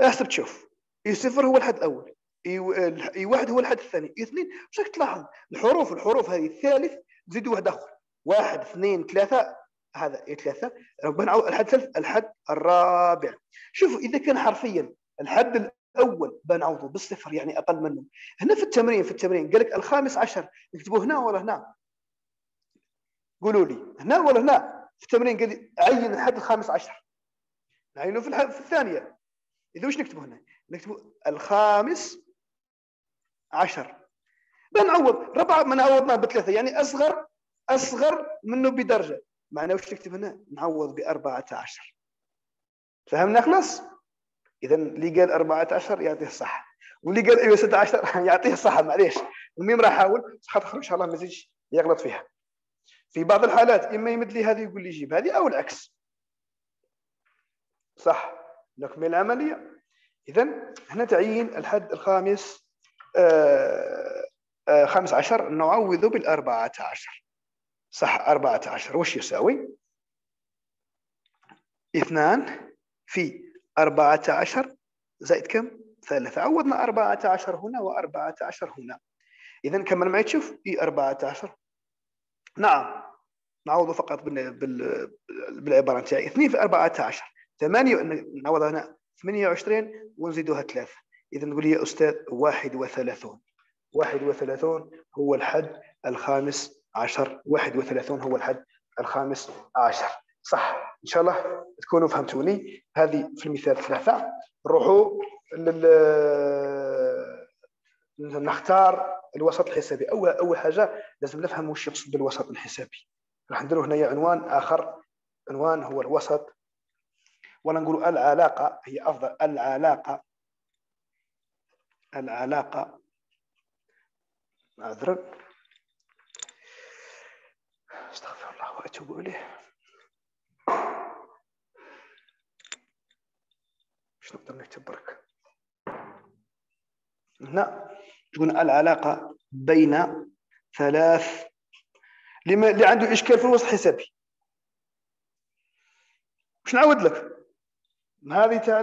احسب تشوف إي صفر هو الحد الأول. إي واحد هو الحد الثاني. إي اثنين واش تلاحظ؟ الحروف الحروف هذه الثالث زيد واحد آخر. واحد اثنين ثلاثة. هذا اي ثلاثة. الحد الثالث الحد الرابع. شوفوا إذا كان حرفيا الحد الأول بنعوضه بالصفر يعني أقل منه هنا في التمرين في التمرين قال لك الخامس عشر. نكتبه هنا ولا هنا؟ قولوا لي. هنا ولا هنا؟ في التمرين قال لي عين الحد الخامس عشر. نعينه في, في الثانية. إذا وش نكتبه هنا؟ نكتبه الخامس عشر. بنعوض ربع ما عوضناه بثلاثة يعني أصغر أصغر منه بدرجة. معناه وش تكتب هنا؟ نعوض ب 14 فهمنا خلاص؟ اذا اللي قال 14 يعطيه الصح واللي قال أيوه 16 يعطيه الصح معليش. المهم راح أحاول. خاطر إن شاء الله ما يزيدش يغلط فيها. في بعض الحالات إما يمد لي هذه يقول لي جيب هذه أو العكس. صح. نكمل العملية. اذا هنا تعيين الحد الخامس آه آه 15 نعوض بال 14 صح 14 وش يساوي؟ اثنان في 14 زائد كم؟ ثلاثة. عوضنا 14 هنا و14 هنا. إذا كمل معي تشوف؟ إي 14 نعم. نعوض فقط بالعبارة نتاعي. 2 في 14 8 نعوض هنا 28 ونزيدوها 3 إذا نقول يا أستاذ 31 31 هو الحد الخامس عشر 31 هو الحد الخامس عشر. صح. إن شاء الله تكونوا فهمتوني. هذه في المثال ثلاثة. نروحوا لل... نختار الوسط الحسابي. أول أول حاجة لازم نفهم وش يقصد بالوسط الحسابي. راح نديروا هنا عنوان آخر. عنوان هو الوسط. ولا نقول العلاقة هي أفضل. العلاقة. العلاقة. عذرا واتوب إليه. شنو نقدر نكتب برك هنا تكون العلاقة بين ثلاث اللي عنده إشكال في الوسط الحسابي واش نعود لك. هذه تاع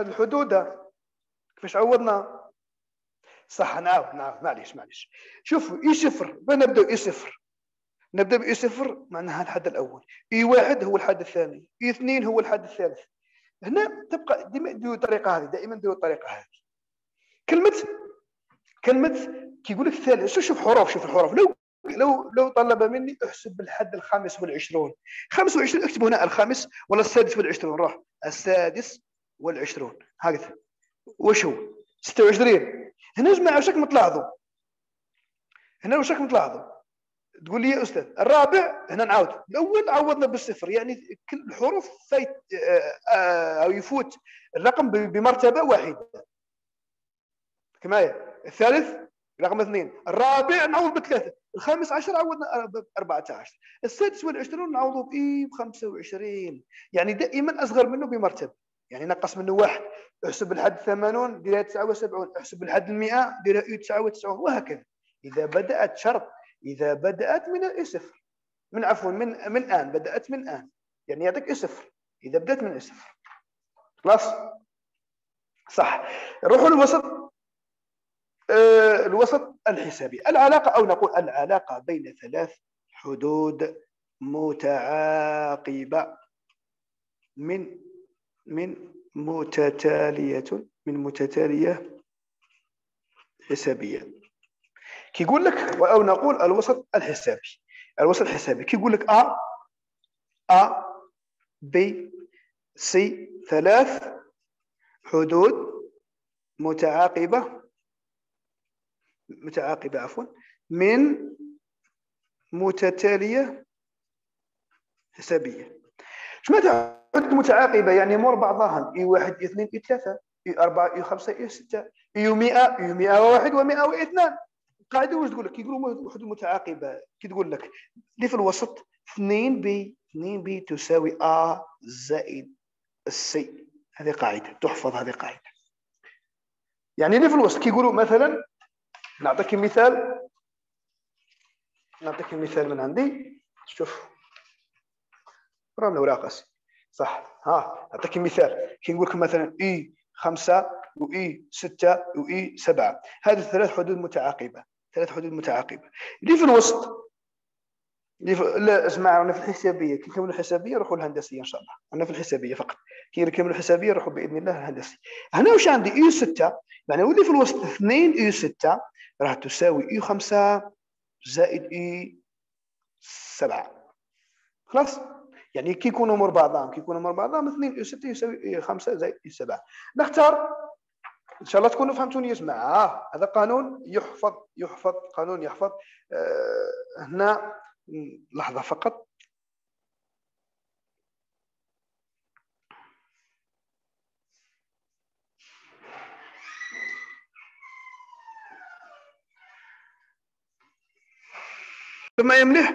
الحدود كيفاش عوضنا؟ صح نعاود نعاود. معليش معليش. شوفوا إي صفر. بنبدا إي صفر. نبدأ بإي صفر معناها الحد الأول. إي واحد هو الحد الثاني. إي اثنين هو الحد الثالث. هنا تبقى ديما نديروا الطريقة هذه دائما نديروا الطريقة هذه. كلمة كلمة كيقول لك الثالث شوف حروف شوف الحروف. لو لو لو طلب مني احسب الحد الخامس والعشرون. 25 اكتب هنا الخامس ولا السادس والعشرون. روح السادس والعشرون. هكذا. وش هو 26 هنا جماعة واش راكم تلاحظوا؟ هنا واش راكم تلاحظوا؟ تقول لي يا أستاذ الرابع هنا نعاود. الأول عوضنا بالصفر يعني كل الحروف فايت آه، آه، أو يفوت الرقم بمرتبة واحدة. كما الثالث رقم اثنين. الرابع نعوض بثلاثة. الخامس عشر عوضنا ب 14 السادس والعشرون نعوضه ب 25 يعني دائما أصغر منه بمرتبة. يعني نقص منه واحد. احسب الحد 80 ديرها 79 احسب الحد 100 ديرها 99 وهكذا. إذا بدأت شرط إذا بدأت من اي صفر من عفوا من من آن بدأت من آن. يعني يعطيك صفر إذا بدأت من صفر خلاص؟ صح. نروحوا للوسط آه، الوسط الحسابي. العلاقة أو نقول العلاقة بين ثلاث حدود متعاقبة. من من متتالية من متتالية حسابية. كيقول لك أو نقول الوسط الحسابي. الوسط الحسابي. كيقول لك أ أ بي سي ثلاث حدود متعاقبة متعاقبة عفوا من متتالية حسابية. إيش معنى متعاقبة يعني مر بعضها. إي واحد إي اثنين إي ثلاثة إي أربعة إي خمسة إي ستة إي 100 إي 101 و102 القاعدة واش تقول لك؟ يقولوا واحد متعاقبة كي تقول لك اللي في الوسط 2 بي 2 بي تساوي آ زائد السي. هذه قاعدة تحفظ هذه قاعدة. يعني اللي في الوسط كيقولوا مثلا نعطيك مثال. نعطيك مثال من عندي. شوف. راه الاوراق صح. ها نعطيك مثال. كي نقول لك مثلا إي خمسة وإي ستة وإي سبعة. هذه ثلاث حدود متعاقبة. ثلاث حدود متعاقبة. اللي في الوسط اللي في... لا اسمع أنا في الحسابية كي نكملوا الحسابية نروحوا الهندسية إن شاء الله. أنا في الحسابية فقط. كي نكملوا الحسابية نروحوا بإذن الله الهندسي هنا واش عندي؟ إي 6 يعني ولي في الوسط 2 إي 6 راح تساوي إي 5 زائد إي 7 خلاص؟ يعني كي يكونوا مر بعضهم كي يكونوا مر بعضهم 2 إي 6 يساوي إي 5 زائد إي 7 نختار إن شاء الله تكونوا فهمتوني جماعة. آه. هذا قانون يحفظ يحفظ قانون يحفظ. آه هنا لحظة فقط. ما مليح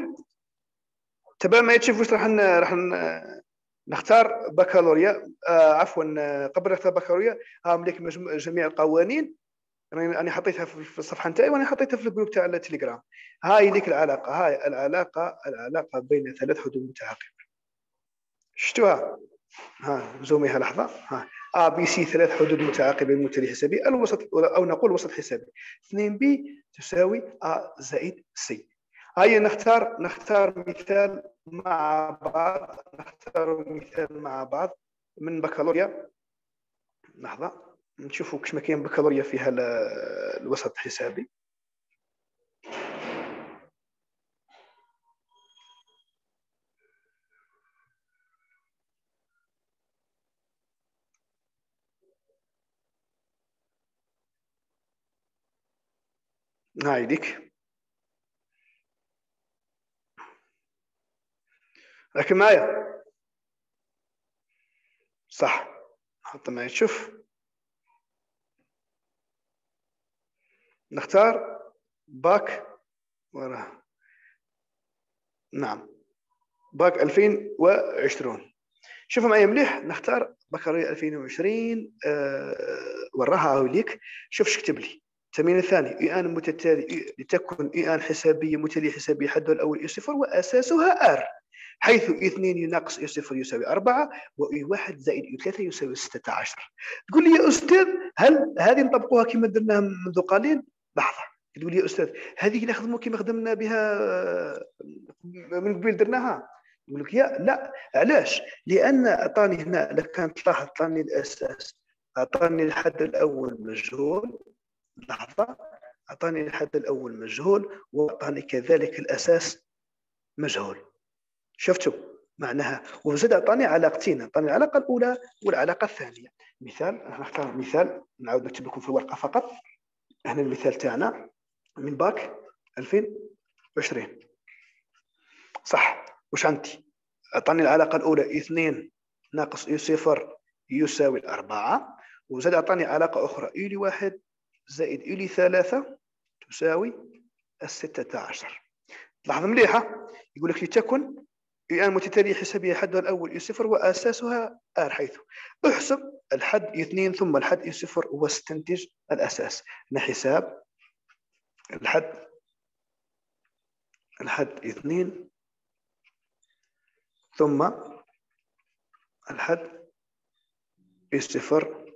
تبع ما يتشوف واش راح راح نختار بكالوريا آه عفوا قبل نختار بكالوريا هام لك جميع القوانين. راني حطيتها في الصفحة نتاعي وأنا حطيتها في الجروب تاع التليجرام. هاي ديك العلاقة هاي العلاقة العلاقة بين ثلاث حدود متعاقبة. شفتوها؟ ها زوميها لحظة. ها ا بي سي ثلاث حدود متعاقبة متلي حسابي الوسط أو نقول وسط حسابي. 2 بي تساوي ا زائد سي هيا نختار نختار مثال مع بعض نختار مثال مع بعض. من بكالوريا لحظة نشوفوا كش ما كاين بكالوريا فيها الوسط الحسابي. هاي ديك. لكن معايا. صح. حط معي شوف نختار باك وراه نعم. باك 2020 شوفوا معي مليح. نختار بكالوريا 2020 آه وراها هوليك شوف اش كتب لي. التمرين الثاني اي آن متتالي لتكن اي آن حسابية متتاليه حسابية حدها الأول اي صفر وأساسها آر. حيث اثنين يناقص صفر يساوي أربعة واحد زائد ثلاثة يساوي ستة عشر. تقول لي يا أستاذ هل هذه نطبقوها كما درناها منذ قليل؟ لحظة. تقول لي يا أستاذ هذه نخدموا كما خدمنا بها من قبل درناها؟ يقول لك يا لا. علاش؟ لأن أعطاني هنا لك كانت تلاحظ أعطاني الأساس. أعطاني الحد الأول مجهول. لحظة. أعطاني الحد الأول مجهول وأعطاني كذلك الأساس مجهول. شفتوا معناها؟ وزاد اعطاني علاقتين اعطاني العلاقة الأولى والعلاقة الثانية. مثال نختار مثال نعاود نكتب لكم في الورقة فقط. هنا المثال تاعنا من باك 2020 صح. واش عندي؟ اعطاني العلاقة الأولى اثنين ناقص اي صفر يساوي الأربعة. وزاد أعطاني علاقة أخرى إي لواحد زائد إي لثلاثة تساوي الستة عشر. لاحظ مليحة يقول لك لتكن الآن متتالية حسابية حدها الأول اي صفر وأساسها آر حيث أحسب الحد اثنين ثم الحد اي صفر واستنتج الأساس. هنا حساب الحد الحد اثنين ثم الحد اي صفر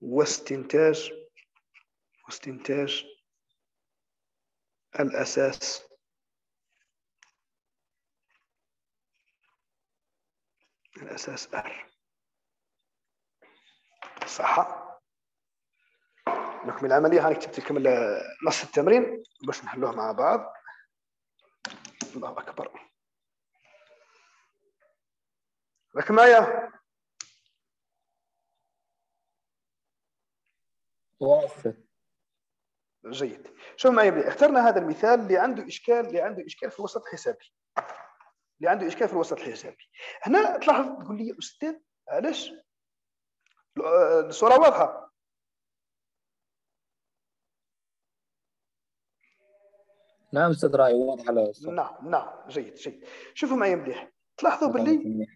واستنتاج واستنتاج الأساس. الأساس R. صح نكمل العملية هاني كتبت لكم نص التمرين باش نحلوه مع بعض. الله أكبر. راك معايا. جيد. شوف بلي اخترنا هذا المثال اللي عنده اشكال اللي عنده إشكال في الوسط الحسابي اللي عنده إشكال في الوسط الحسابي. هنا تلاحظ تقول لي أستاذ علاش؟ الصورة واضحة. نعم أستاذ راي واضحة نعم نعم جيد جيد. شوفوا معي مليح. تلاحظوا باللي؟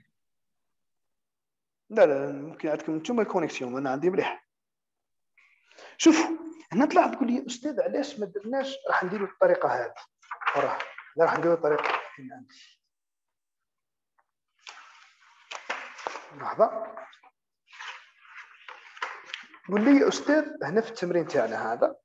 لا لا ممكن عندكم أنتم الكونيكسيون أنا عندي مليح. شوفوا هنا تلاحظ تقول لي أستاذ علاش ما درناش؟ راح نديروا الطريقة هذه. وراه راح نديروا الطريقة هنا عندي. لحظة. قول لي يا أستاذ هنا في التمرين تاعنا هذا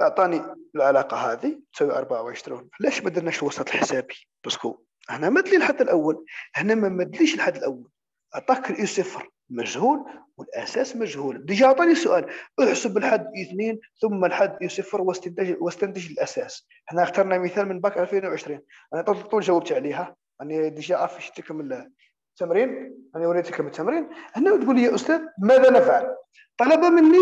أعطاني العلاقة هذه تساوي 24 علاش ما درناش الوسط الحسابي؟ parce que هنا مد لي الحد الأول هنا ما مدليش الحد الأول. عطاك الاي صفر مجهول والأساس مجهول. déjà عطاني سؤال احسب الحد اي اثنين ثم الحد اي صفر واستنتج واستنتج الأساس. إحنا اخترنا مثال من باك 2020 أنا طول جاوبت عليها. أنا déjà عرفت لكم التمرين أنا وريتكم التمرين. هنا تقول لي يا أستاذ ماذا نفعل؟ طلب مني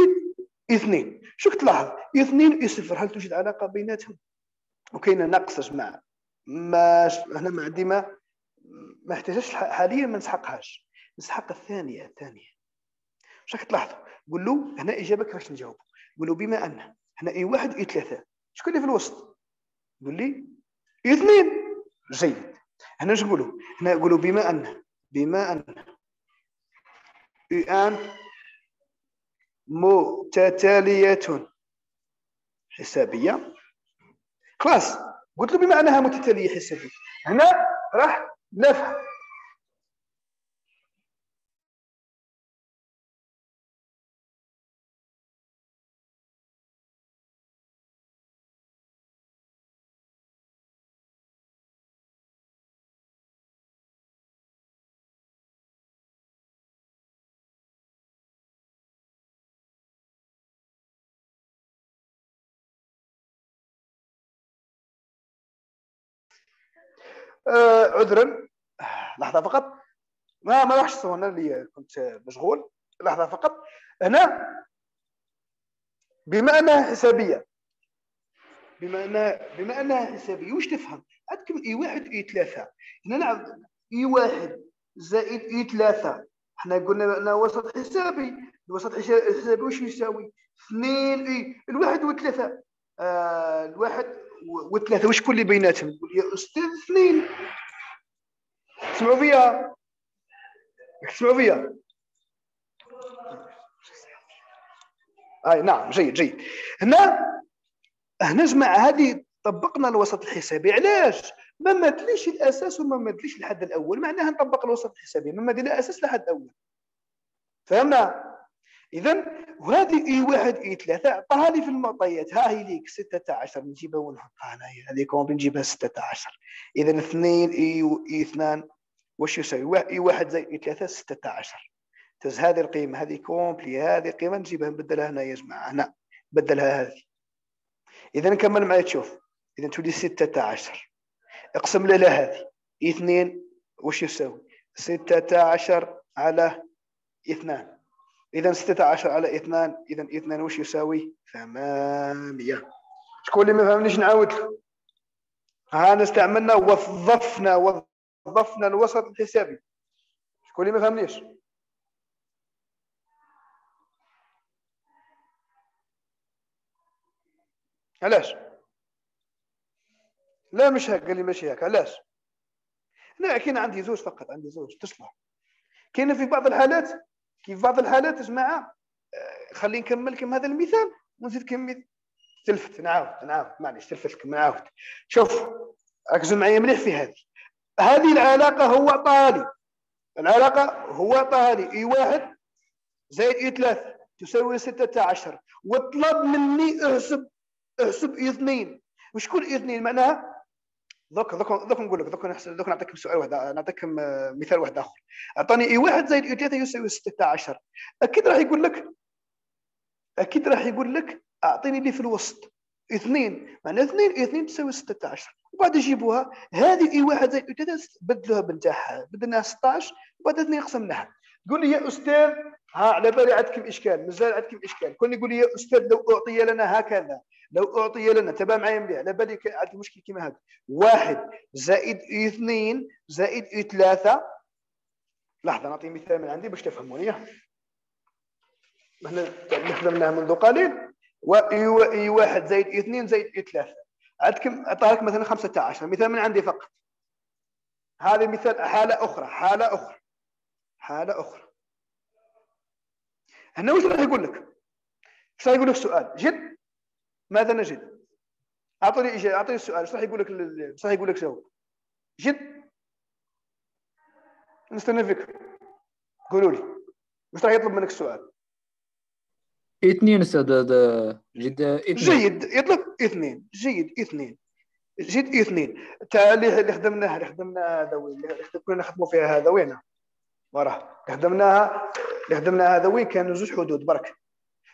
اثنين. شو تلاحظ اثنين صفر هل توجد علاقة بيناتهم؟ وكاين نقص جماعة ما هنا ما عندي ما ما احتاجش حاليا ما نسحقهاش. نسحق الثانية الثانية. واش راك تلاحظوا قول له هنا إجابك راك نجاوب قول له بما أن هنا أي واحد أي ثلاثة. شكون اللي في الوسط؟ قول لي اثنين. جيد. هنا اش نقولوا هنا نقولوا بما أن. بما اي ان متتالية حسابية. خلاص قلت له بما انها متتالية حسابية. هنا راح نفهم. آه عذرا. لحظة فقط. ما ما راحش أنا اللي كنت مشغول. لحظة فقط. هنا. بما أنها حسابية. بما انها بما أنها حسابية واش تفهم؟ عندكم إي واحد إي ثلاثة. هنا نعرف إي واحد زائد إي ثلاثة. إحنا قلنا انه وسط حسابي. الوسط الحسابي واش يساوي؟ اثنين إي. الواحد وثلاثه آه الواحد وثلاثة. واش كل اللي بيناتهم؟ يا أستاذ اثنين. تسمعوا فيا تسمعوا فيا اي نعم جيد جيد. هنا هنا جماعة هذه طبقنا الوسط الحسابي. علاش؟ ما مدليش الأساس وما مدليش الحد الأول. معناها نطبق الوسط الحسابي. ما مدلي الاساس لحد الأول فهمنا؟ اذا وهذه اي واحد اي ثلاثة عطاها لي في المعطيات. ها هي ليك 16 نجيبها ونحطها هنايا. هذه كون بنجيبها 16 اذا اثنين اي اي اثنان. واش يساوي اي واحد زائد اي ثلاثة 16 تز هذه القيمة. هذه complet هذه قيمة. نجيبها نبدلها هنا يا جماعة. هنا. بدلها هذه. اذا نكمل معي تشوف اذا تولي 16 اقسم لها هذه. اثنين واش يساوي؟ 16 على اثنان. إذا 16 على 2 إذا 2 وش يساوي؟ ثمانية شكون اللي ما فهمنيش نعاود له ها استعملنا وظفنا وظفنا الوسط الحسابي شكون اللي ما فهمنيش؟ علاش؟ لا مش هيك قال لي ماشي هيك علاش؟ لا كاين عندي زوج فقط عندي زوج تصلح كاين في بعض الحالات كيف بعض الحالات يا جماعة آه، خليني نكمل لكم هذا المثال ونزيد كم تلفت نعاود نعاود معليش تلفت لكم نعاود. شوف ركزوا معي مليح في هذه. هذه العلاقة هو طالي. العلاقة هو طالي. أي واحد زائد أي ثلاثة تساوي 16 وطلب مني احسب احسب اثنين. وشكون اثنين؟ معناها دوك دوك دوك نقول لك دوك نحسب دوك نعطيكم سؤال واحد نعطيكم آه، مثال واحد آخر. أعطاني إي واحد زائد إي 3 يساوي 16 أكيد راح يقول لك أكيد راح يقول لك أعطيني اللي في الوسط. اثنين. معناها اثنين اثنين تساوي 16 وبعد يجيبوها هذه إي واحد زائد إي 3 بدلوها بنتاعها بدلناها 16 وبعد اثنين قسمناها تقول لي يا أستاذ ها على بالي عندكم إشكال مازال عندكم إشكال. كون يقول لي يا أستاذ لو أعطي لنا هكذا. لو أعطي لنا تبع معايا مليح. على بالي عندي مشكل كيما هذا واحد زائد اثنين زائد ثلاثة. لحظة نعطي مثال من عندي باش تفهموني إحنا خدمناها منذ قليل. واي واحد زائد اثنين زائد ثلاثة. عندكم اعطاها لك مثلا 15 مثال من عندي فقط. هذا مثال حالة أخرى. حالة أخرى. حالة أخرى. هنا وش راح يقول لك؟ إيش راح يقول لك السؤال؟ جد؟ ماذا نجد؟ اعطوني اجابه اعطوني السؤال راح يقول لك راح يقول لك جاوب؟ جد؟ نستنى فيك قولوا لي. إيش راح يطلب منك السؤال؟ اثنين أستاذ جد اثنين. جيد. يطلب اثنين. جيد اثنين. جيد اثنين. تاع اللي خدمناها اللي خدمناها هذا وين؟ كنا نخدموا فيها هذا وين وراه خدمناها اللي خدمناها هذا وين؟ كانوا زوج حدود. برك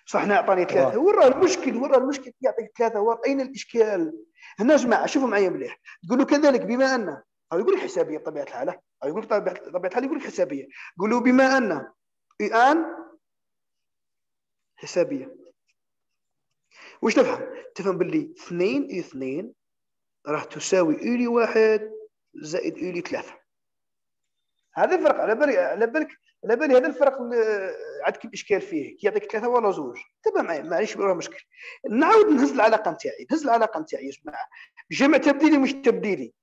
صح هنا أعطاني ثلاثة. وين راه المشكل وين راه المشكل يعطيك ثلاثة. وين أين الإشكال؟ هنا جماعة شوفوا معايا مليح. تقولوا كذلك بما أن أو يقول حسابية بطبيعة الحال أو يقول بطبيعة الحال يقول حسابية. قولوا بما أن الان حسابية. واش تفهم؟ تفهم باللي اثنين اثنين راح تساوي اولي واحد زائد اولي ثلاثة هذا الفرق على بالي على بالك على بالي هذا الفرق اللي عندك اشكال فيه كي يعطيك ثلاثة ولا زوج. تبع معي معليش ولا مشكل. نعاود نهز العلاقة نتاعي نهز العلاقة نتاعي يا جماعة. جمع تبديلي مش تبديلي.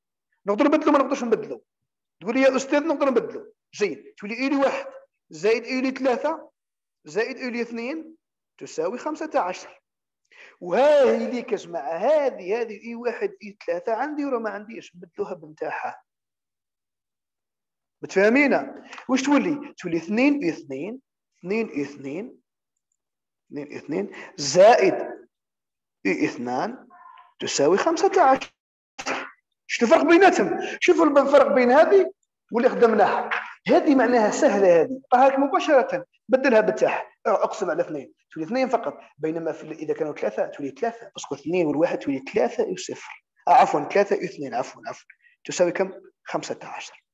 نقدر نبدلو ما نقدرش نبدلو تقول لي يا أستاذ نقدر نبدلو جيد تولي ايلي واحد زائد ايلي ثلاثة زائد ايلي اثنين تساوي خمسة عشر. وهذه ليك يا جماعة هذه هذه إي واحد إي ثلاثة عندي ولا ما عنديش. نبدلوها بنتاعها متفاهمين. واش تولي؟ تولي اثنين اثنين اثنين اثنين اثنين اثنين زائد اي اثنان تساوي خمسة عشر. شوف الفرق بيناتهم. شوفوا الفرق بين هذه واللي خدمناها. هذه معناها سهلة هذه. طهاك مباشرة. بدلها بالتاح. اقسم على اثنين. تولي اثنين فقط. بينما إذا كانوا ثلاثة تولي ثلاثة. اسكت اثنين والواحد تولي ثلاثة وصفر آه عفوا ثلاثة واثنين عفوا عفوا. تساوي كم؟ 15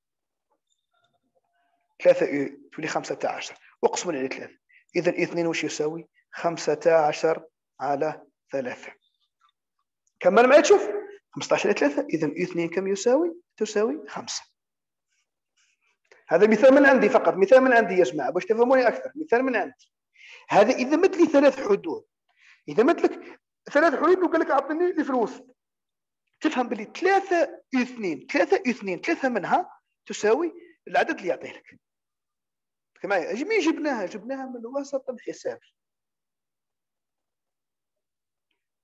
ثلاثة تولي خمسة عشر. واقسموا على ثلاثة. إذا إثنين وش يساوي؟ خمسة عشر على ثلاثة. كمل معي تشوف. 15 على ثلاثة. إذا إثنين كم يساوي؟ تساوي خمسة. هذا مثال من عندي فقط. مثال من عندي يا جماعة. باش تفهموني أكثر. مثال من عندي. هذا إذا مثلي ثلاث حدود. إذا مثلك ثلاث حدود وقال لك أعطيني اللي في الوسط تفهم باللي ثلاثة إثنين. ثلاثة إثنين. ثلاثة منها تساوي العدد اللي يعطيه لك. كما مين جبناها جبناها من وسط الحساب.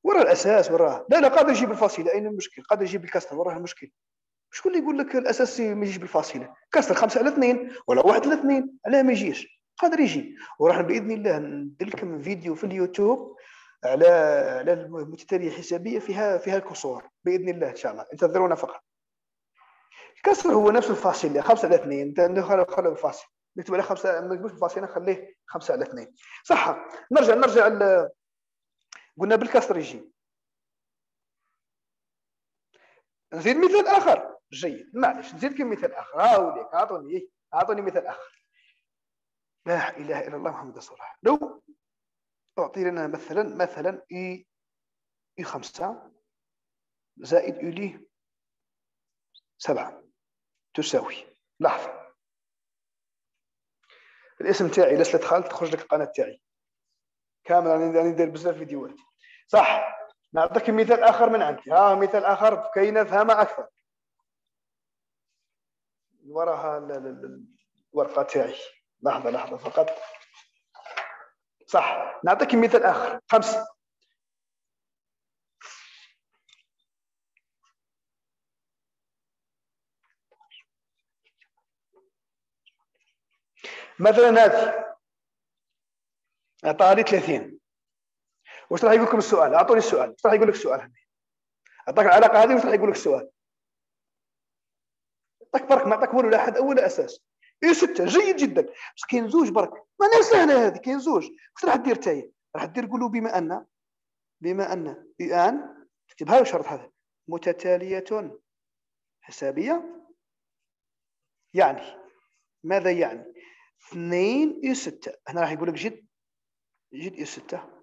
ورا الأساس وراه لا لا قادر يجيب الفاصله أين المشكل؟ قادر يجيب الكسر وراه المشكل شكون اللي يقول لك الاساسي ما يجيش بالفاصله كسر خمسة على اثنين ولا واحد على اثنين. علاه ما يجيش. قادر يجي. وراح بإذن الله ندير لكم فيديو في اليوتيوب على على المتتالية الحسابية فيها فيها الكسور. بإذن الله إن شاء الله. انتظرونا فقط. الكسر هو نفس الفاصله خمسة على اثنين. خلوا الفاصل نكتب عليه خمسة ما نكتبوش بالفاصلة نخليه خمسة على اثنين. صح. نرجع نرجع ل... قلنا بالكسر يجي. نزيد مثال آخر. جيد. معلش نزيد لكم مثال آخر؟ ها وليك أعطوني أعطوني مثال آخر. لا إله إلا الله محمد رسول الله. لو أعطي لنا مثلا مثلا إي إي خمسة زائد إلي سبعة. تساوي. لحظة الاسم تاعي لست دخلت تخرج لك القناة تاعي. كامل راني ندير بزاف فيديوهات. صح. نعطيك مثال آخر من عندي. ها مثال آخر كي نفهم أكثر. وراها الورقة تاعي. لحظة لحظة فقط. صح. نعطيك مثال آخر. خمسة. مثلا هذه اعطاني 30 وش راح يقول لكم السؤال؟ أعطوني السؤال، وش راح يقول لك السؤال هنا؟ أعطاك العلاقة هذه وش راح يقول لك السؤال؟ أعطاك برك ما أعطاك ولا أحد أو ولا أساس. U ستة جيد جدا بس كاين زوج برك ما سهلة هذه كاين زوج واش راح دير تاي؟ راح دير قولوا بما أن بما أن ان تكتبها الشرط هذا متتالية حسابية يعني ماذا يعني؟ اثنين U ستة. هنا راح يقول لك جد جد U ستة.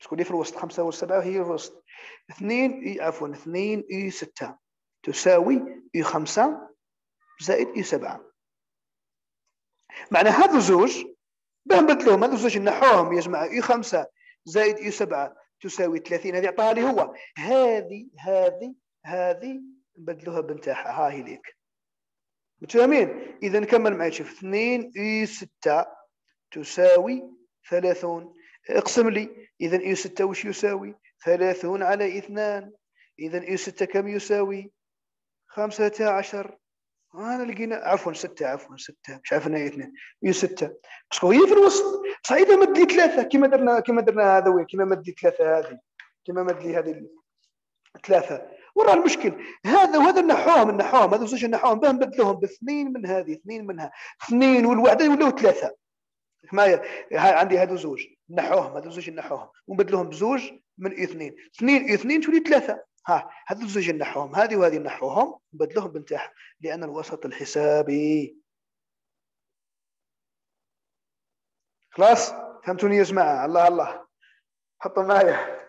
تقول لي في الوسط خمسة والسبعة هي في الوسط. اثنين U عفوا اثنين U ستة. تساوي U خمسة زائد U سبعة. معنى هذا زوج بنبدلهم هذا زوج نحوهم يا جماعة U خمسة زائد U سبعة تساوي 30 هذه عطاها لي هو. هذه هذه هذه نبدلوها بنتاعها ها هي ليك. متفاهمين إذا نكمل معي شوف 2 إي 6 تساوي 30 اقسم لي إذا إي 6 وش يساوي؟ 30 على 2 إذا إي 6 كم يساوي؟ 15 أنا لقينا عفوا ستة عفوا ستة. مش عارف انها اثنين. هي ستة. بس هي في الوسط. صح إذا مد لي ثلاثة كما درنا كما درنا هذا وين كما مد لي ثلاثة هذه. كما مد لي هذه ثلاثة. ورا المشكل؟ هذا وهذا نحوهم نحوهم هذا زوج نحوهم باه نبدلوهم باثنين من هذه اثنين منها اثنين والوحدة ولاو ثلاثة. معايا عندي هذو زوج نحوهم هذو زوج نحوهم ونبدلوهم بزوج من اثنين. اثنين اثنين تولي ثلاثة. ها هذو الزوج نحوهم هذه وهذه نحوهم نبدلوهم بنتاعها لأن الوسط الحسابي. خلاص؟ فهمتوني يا جماعة؟ الله الله. حطوا معايا.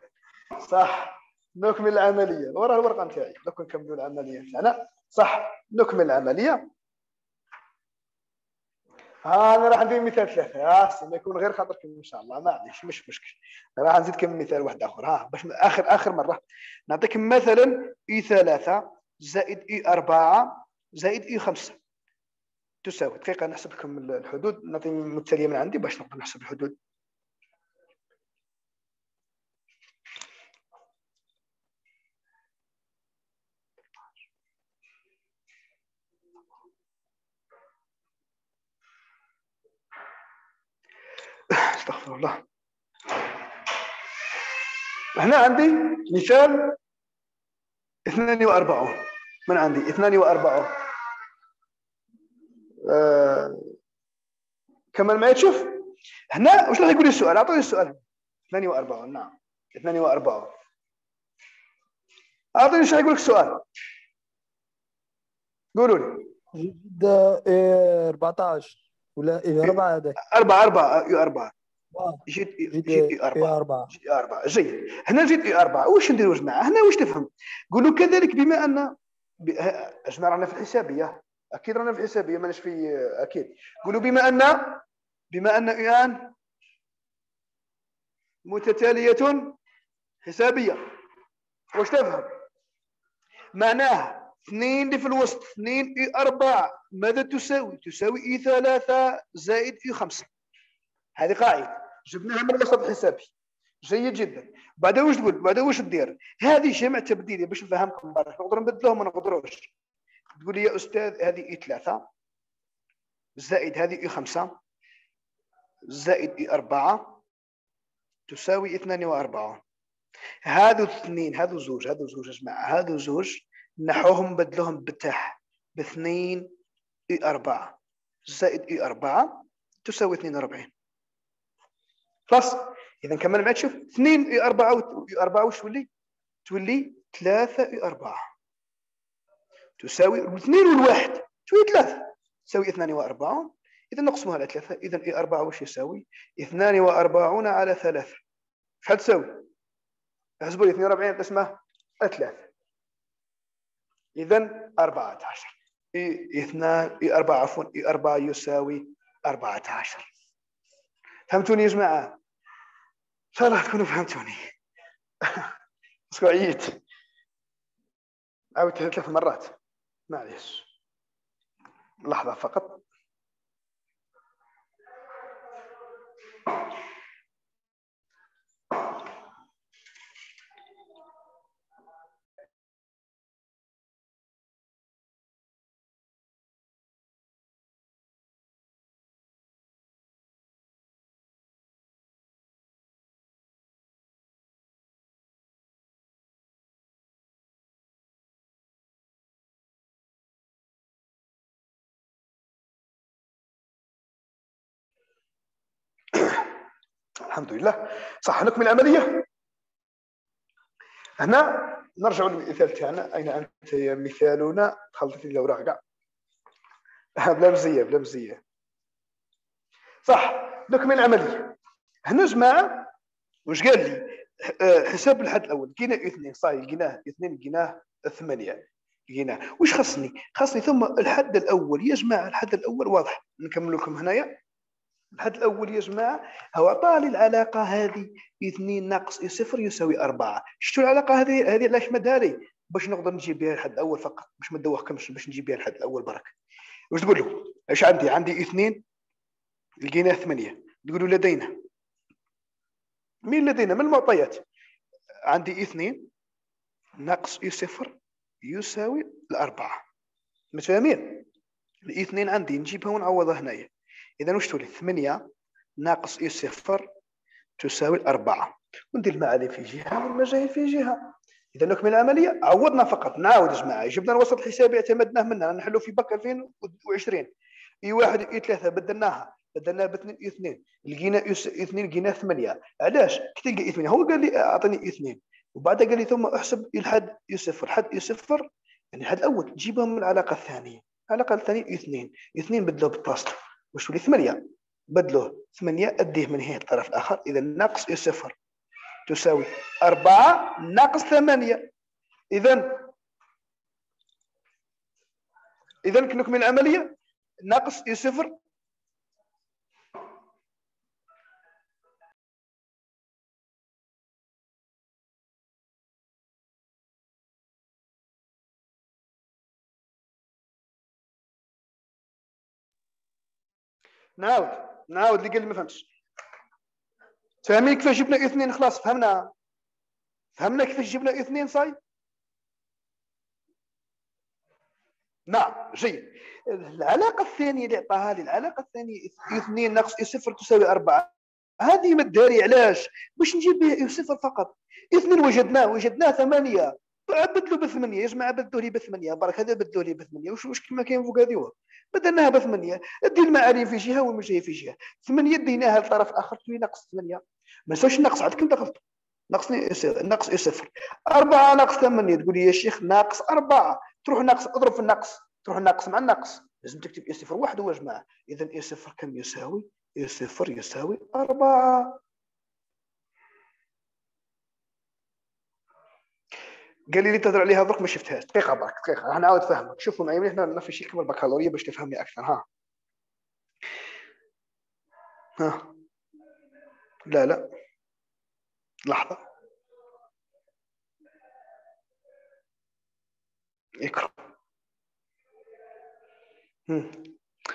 صح. نكمل العملية. ورا الورقة نتاعي. لو نكملوا العملية تاعنا صح. نكمل العملية. ها أنا راح ندير مثال ثلاثة. ها ما يكون غير خاطركم إن شاء الله. معليش مش مشكل. راح نزيدكم مثال واحد آخر. ها باش آخر آخر مرة. نعطيك مثلا إي ثلاثة زائد إي أربعة زائد إي خمسة. تساوي. دقيقة نحسب لكم الحدود. نعطي متتاليه من عندي باش نقدر نحسب الحدود. استغفر الله. هنا عندي مثال 42 من عندي؟ 42 آه كمان معي تشوف. هنا وش راح يقول لي السؤال؟ أعطوني السؤال. 42 نعم. 42 أعطوني إيش راح يقول لك السؤال؟ قولوا لي. جد 14 ولا إيه 4 هذاك. 4 4 4 جيت جيت أربعة. أربعة. جيت أربعة. جيد هنا جيت إي أربعة. واش نديروا جماعة؟ هنا واش تفهم؟ قولوا كذلك بما أن جماعة رانا في الحسابية. أكيد رانا في الحسابية ماناش في أكيد. قولوا بما أن بما أن إيان متتالية حسابية. واش تفهم؟ معناها اثنين اللي في الوسط اثنين إي أربعة. ماذا تساوي؟ تساوي إي ثلاثة زائد إي خمسة. هذه قاعدة. جبناها من الوسط الحسابي. جيد جدا. بعد واش تقول؟ بعد واش دير هذه جمع تبديلي باش نفهمكم برك نقدر نبدلوهم ما نقدروش. تقول لي يا أستاذ هذه U ثلاثة. زائد هذه U خمسة. زائد U أربعة. تساوي اثنان وأربعة. هذو اثنين هذو زوج هذو زوج يا جماعة. هذو زوج نحوهم بدلوهم بتاح. باثنين U أربعة. زائد U أربعة تساوي 42 خلاص اذا كمل معي تشوف 2 إي 4 4 وش تولي؟ تولي 3 إي 4 تساوي الاثنين والواحد تساوي 3 تساوي 42 اذا نقسمها على 3 اذا إي 4 وش يساوي؟ 42 على 3 شحال تساوي؟ احسبوا لي 42 قسمه على 3 اذا 14 إي 2 إي 4 عفوا إي 4 يساوي 14 فهمتوني يا جماعة؟ الله تكونوا فهمتوني. بس عييت عاودتها ثلاث مرات. معليش. لحظة فقط. الحمد لله. صح نكمل العملية. هنا نرجع للمثال تاعنا. أين أنت يا مثالنا؟ خلطت الأوراق كاع. بلا مزية بلا مزية. صح نكمل العملية. هنا جماعة واش قال لي؟ آه، حساب الحد الأول. لقينا اثنين صاي لقيناه اثنين لقيناه ثمانية. لقيناه. واش خصني خصني ثم الحد الأول. يا جماعة الحد الأول واضح. نكمل لكم هنايا. الحد الأول يا جماعة هو عطاني العلاقة هذه اثنين ناقص صفر يساوي أربعة. شفتوا العلاقة هذه؟ هذه علاش مدها لي باش نقدر نجيب بها الحد الأول فقط باش ما ندوخكمش باش نجيب بها الحد الأول برك. واش تقول له؟ إيش عندي؟ عندي اثنين لقينا ثمانية. تقولوا لدينا. مين لدينا؟ من المعطيات؟ عندي اثنين ناقص اي صفر يساوي الأربعة. متفاهمين؟ الاثنين عندي نجيبها ونعوضها هنايا. إذا واش تولي ثمانية ناقص إي صفر تساوي الأربعة وندير المعادن في جهة والمجاهيل في جهة. إذا نكمل العملية عوضنا فقط. نعاود يا جماعة جبنا الوسط الحسابي اعتمدناه منها. نحلو في بك 2020 إي واحد إي ثلاثة بدلناها. بدلناها باثنين إي اثنين. لقينا اثنين لقينا ثمانية. علاش؟ كي تلقى اثنين هو قال لي أعطيني اثنين. وبعد قال لي ثم احسب الحد يصفر حد يصفر يعني الحد الأول. تجيبهم من العلاقه الثانية العلاقه الثانية اثنين. اثنين بدلوه بالبلاصتو واش ولي ثمانية. بدلوه ثمانية أديه من هنا الطرف الآخر. إذا ناقص صفر. تساوي أربعة ناقص ثمانية. إذا إذا نكمل العملية ناقص صفر. نعاود نعاود اللي قال ما فهمتش. فاهمين كيفاش جبنا اثنين خلاص فهمنا. فهمنا كيفاش جبنا اثنين صاي؟ نعم جيد. العلاقة الثانية اللي عطاها لي العلاقة الثانية اثنين ناقص صفر تساوي أربعة. هذه ما الداري علاش؟ باش نجيب بها صفر فقط. اثنين وجدناه وجدناه ثمانية. بدلوا بثمانية يا جماعة بدلوا لي بثمانية. برك هذا بدلوا لي بثمانية. وش وش كما كاين فوق هذه؟ بدلناها بثمانية. دير المعارف في جهة والمجاهي في جهة. ثمانية ديناها لطرف آخر تولي ناقص ثمانية؟ ما نساوش النقص عندك انت غلط ناقصني ناقص صفر. أربعة ناقص ثمانية. تقول لي يا شيخ ناقص أربعة. تروح ناقص اضرب في الناقص. تروح الناقص مع الناقص. لازم تكتب اي صفر. واحد هو يا جماعة. إذا اي صفر كم يساوي؟ اي صفر يساوي أربعة. قال لي اللي تهضر عليها درك ما شفتهاش. دقيقة برك دقيقة. راح نعاود فهمك شوفوا معايا هنا في شي كمل بكالوريا باش تفهمني أكثر. ها. ها. لا لا. لحظة. اقرأ.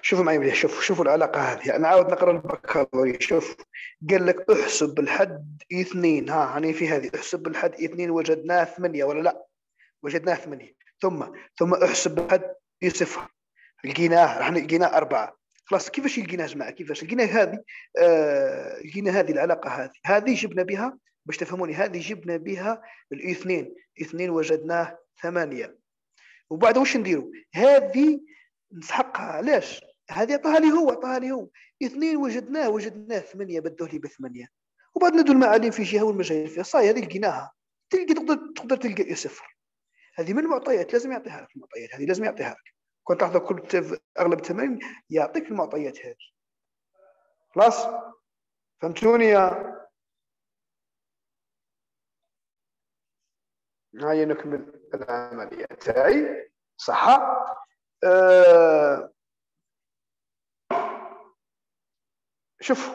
شوفوا معي مليح شوفوا شوفوا العلاقة هذه. أنا عاود نقرأ البكالوريا. شوف قال لك احسب الحد اثنين. ها يعني في هذه احسب الحد اثنين وجدناه ثمانية ولا لا؟ وجدناه ثمانية. ثم ثم احسب الحد صفر لقيناه راح لقيناه أربعة. خلاص كيفاش لقيناه جماعة؟ كيفاش؟ لقينا هذه آه لقينا هذه العلاقة هذه. هذه جبنا بها باش تفهموني هذه جبنا بها الاثنين. اثنين وجدناه ثمانية. وبعد واش نديروا هذه نسحقها علاش؟ هذه عطاها لي هو عطاها لي هو. اثنين وجدناه وجدناه ثمانية بدوه لي بثمانية. وبعد ندو المعالم في جهة والمجاهيل فيها. صاي هذه لقيناها. تلقى تقدر تقدر تلقى صفر. هذه من المعطيات لازم يعطيها لك المعطيات. هذه لازم يعطيها لك. كنت تاخذ كل أغلب التمارين يعطيك المعطيات هذه. خلاص؟ فهمتوني يا؟ هيا نكمل العملية تاعي. صح آه شوف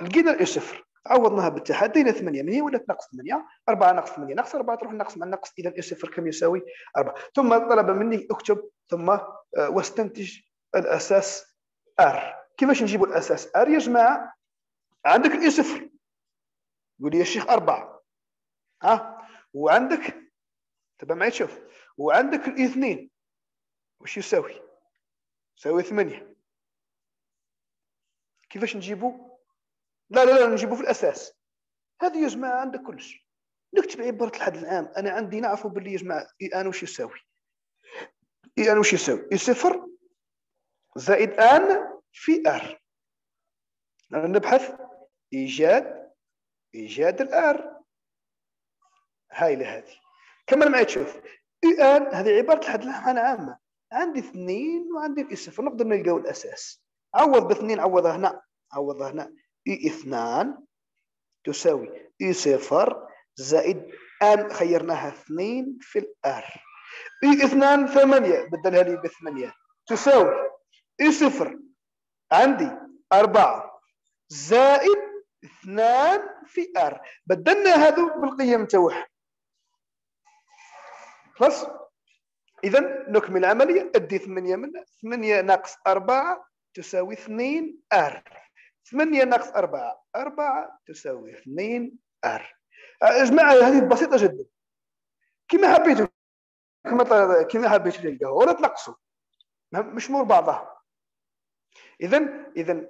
لقينا ال U صفر. عوضناها بالاتحاد دينا 8 من هي ولات ناقص 8 4 ناقص 8 ناقص 4 تروح ناقص مع الناقص اذا ال U صفر كم يساوي؟ 4 ثم طلب مني اكتب ثم آه، واستنتج الأساس r كيفاش نجيبوا الأساس r يا جماعة؟ عندك ال U صفر. يقول لي يا شيخ 4 ها؟ وعندك تبع معي تشوف وعندك ال U 2 وش يساوي؟ يساوي 8 كيفاش نجيبو؟ لا لا لا نجيبو في الأساس. هذه يا جماعة عندك كلش. نكتب عبارة الحد العام. أنا عندي نعرفوا باللي يا جماعة إي آن وش يساوي؟ إي آن وش يساوي؟ إي صفر زائد آن في أنا نبحث. إيجاد. إيجاد الآر. هايله هذه كمل معي تشوف U n هذه عبارة الحد الحالة عامة. عندي اثنين وعندي صفر نقدر نلقاو الأساس. عوض باثنين عوضها هنا عوضها هنا. U إثنان تساوي U صفر زائد n خيرناها اثنين في ال r U إثنان ثمانية بدلها لي بثمانية. تساوي U صفر عندي أربعة زائد اثنان في r بدلنا هذو بالقيم تاعها خلاص؟ اذا نكمل العملية أدي 8 من 8 ناقص 4 تساوي 2 r. 8 ناقص 4 4 تساوي 2 r. يا جماعة هذه بسيطة جدا. كما حبيتوا كما كما حبيتوا تلقاها. ولا تنقصوا. مش مور بعضها. اذا اذا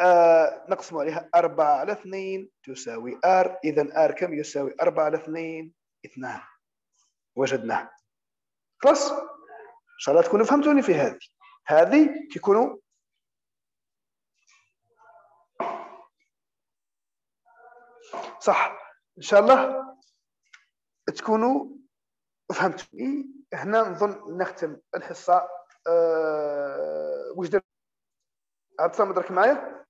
آه نقسم عليها. 4 على 2 تساوي r. اذا r كم يساوي؟ 4 على 2 2 وجدناه خلاص ان شاء الله تكونوا فهمتوني في هذه. هذه كيكونوا صح. إن شاء الله تكونوا فهمتوني. هنا نظن نختم الحصة. أه... واش درت عبد الصمد راك معايا؟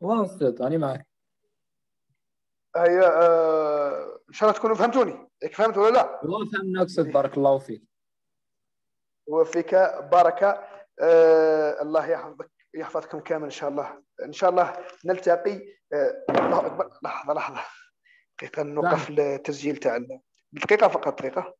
واه أستاذ أنا معك هيا أه... إن شاء الله تكونوا فهمتوني. ياك فهمت ولا لا؟ والله فهمنا أقصد بارك الله فيك. وفيك بركه أه... الله يحفظك يحفظكم كامل إن شاء الله. إن شاء الله نلتقي. أه... الله اكبر لحظة لحظة. دقيقة نوقف التسجيل تاع دقيقة فقط دقيقة.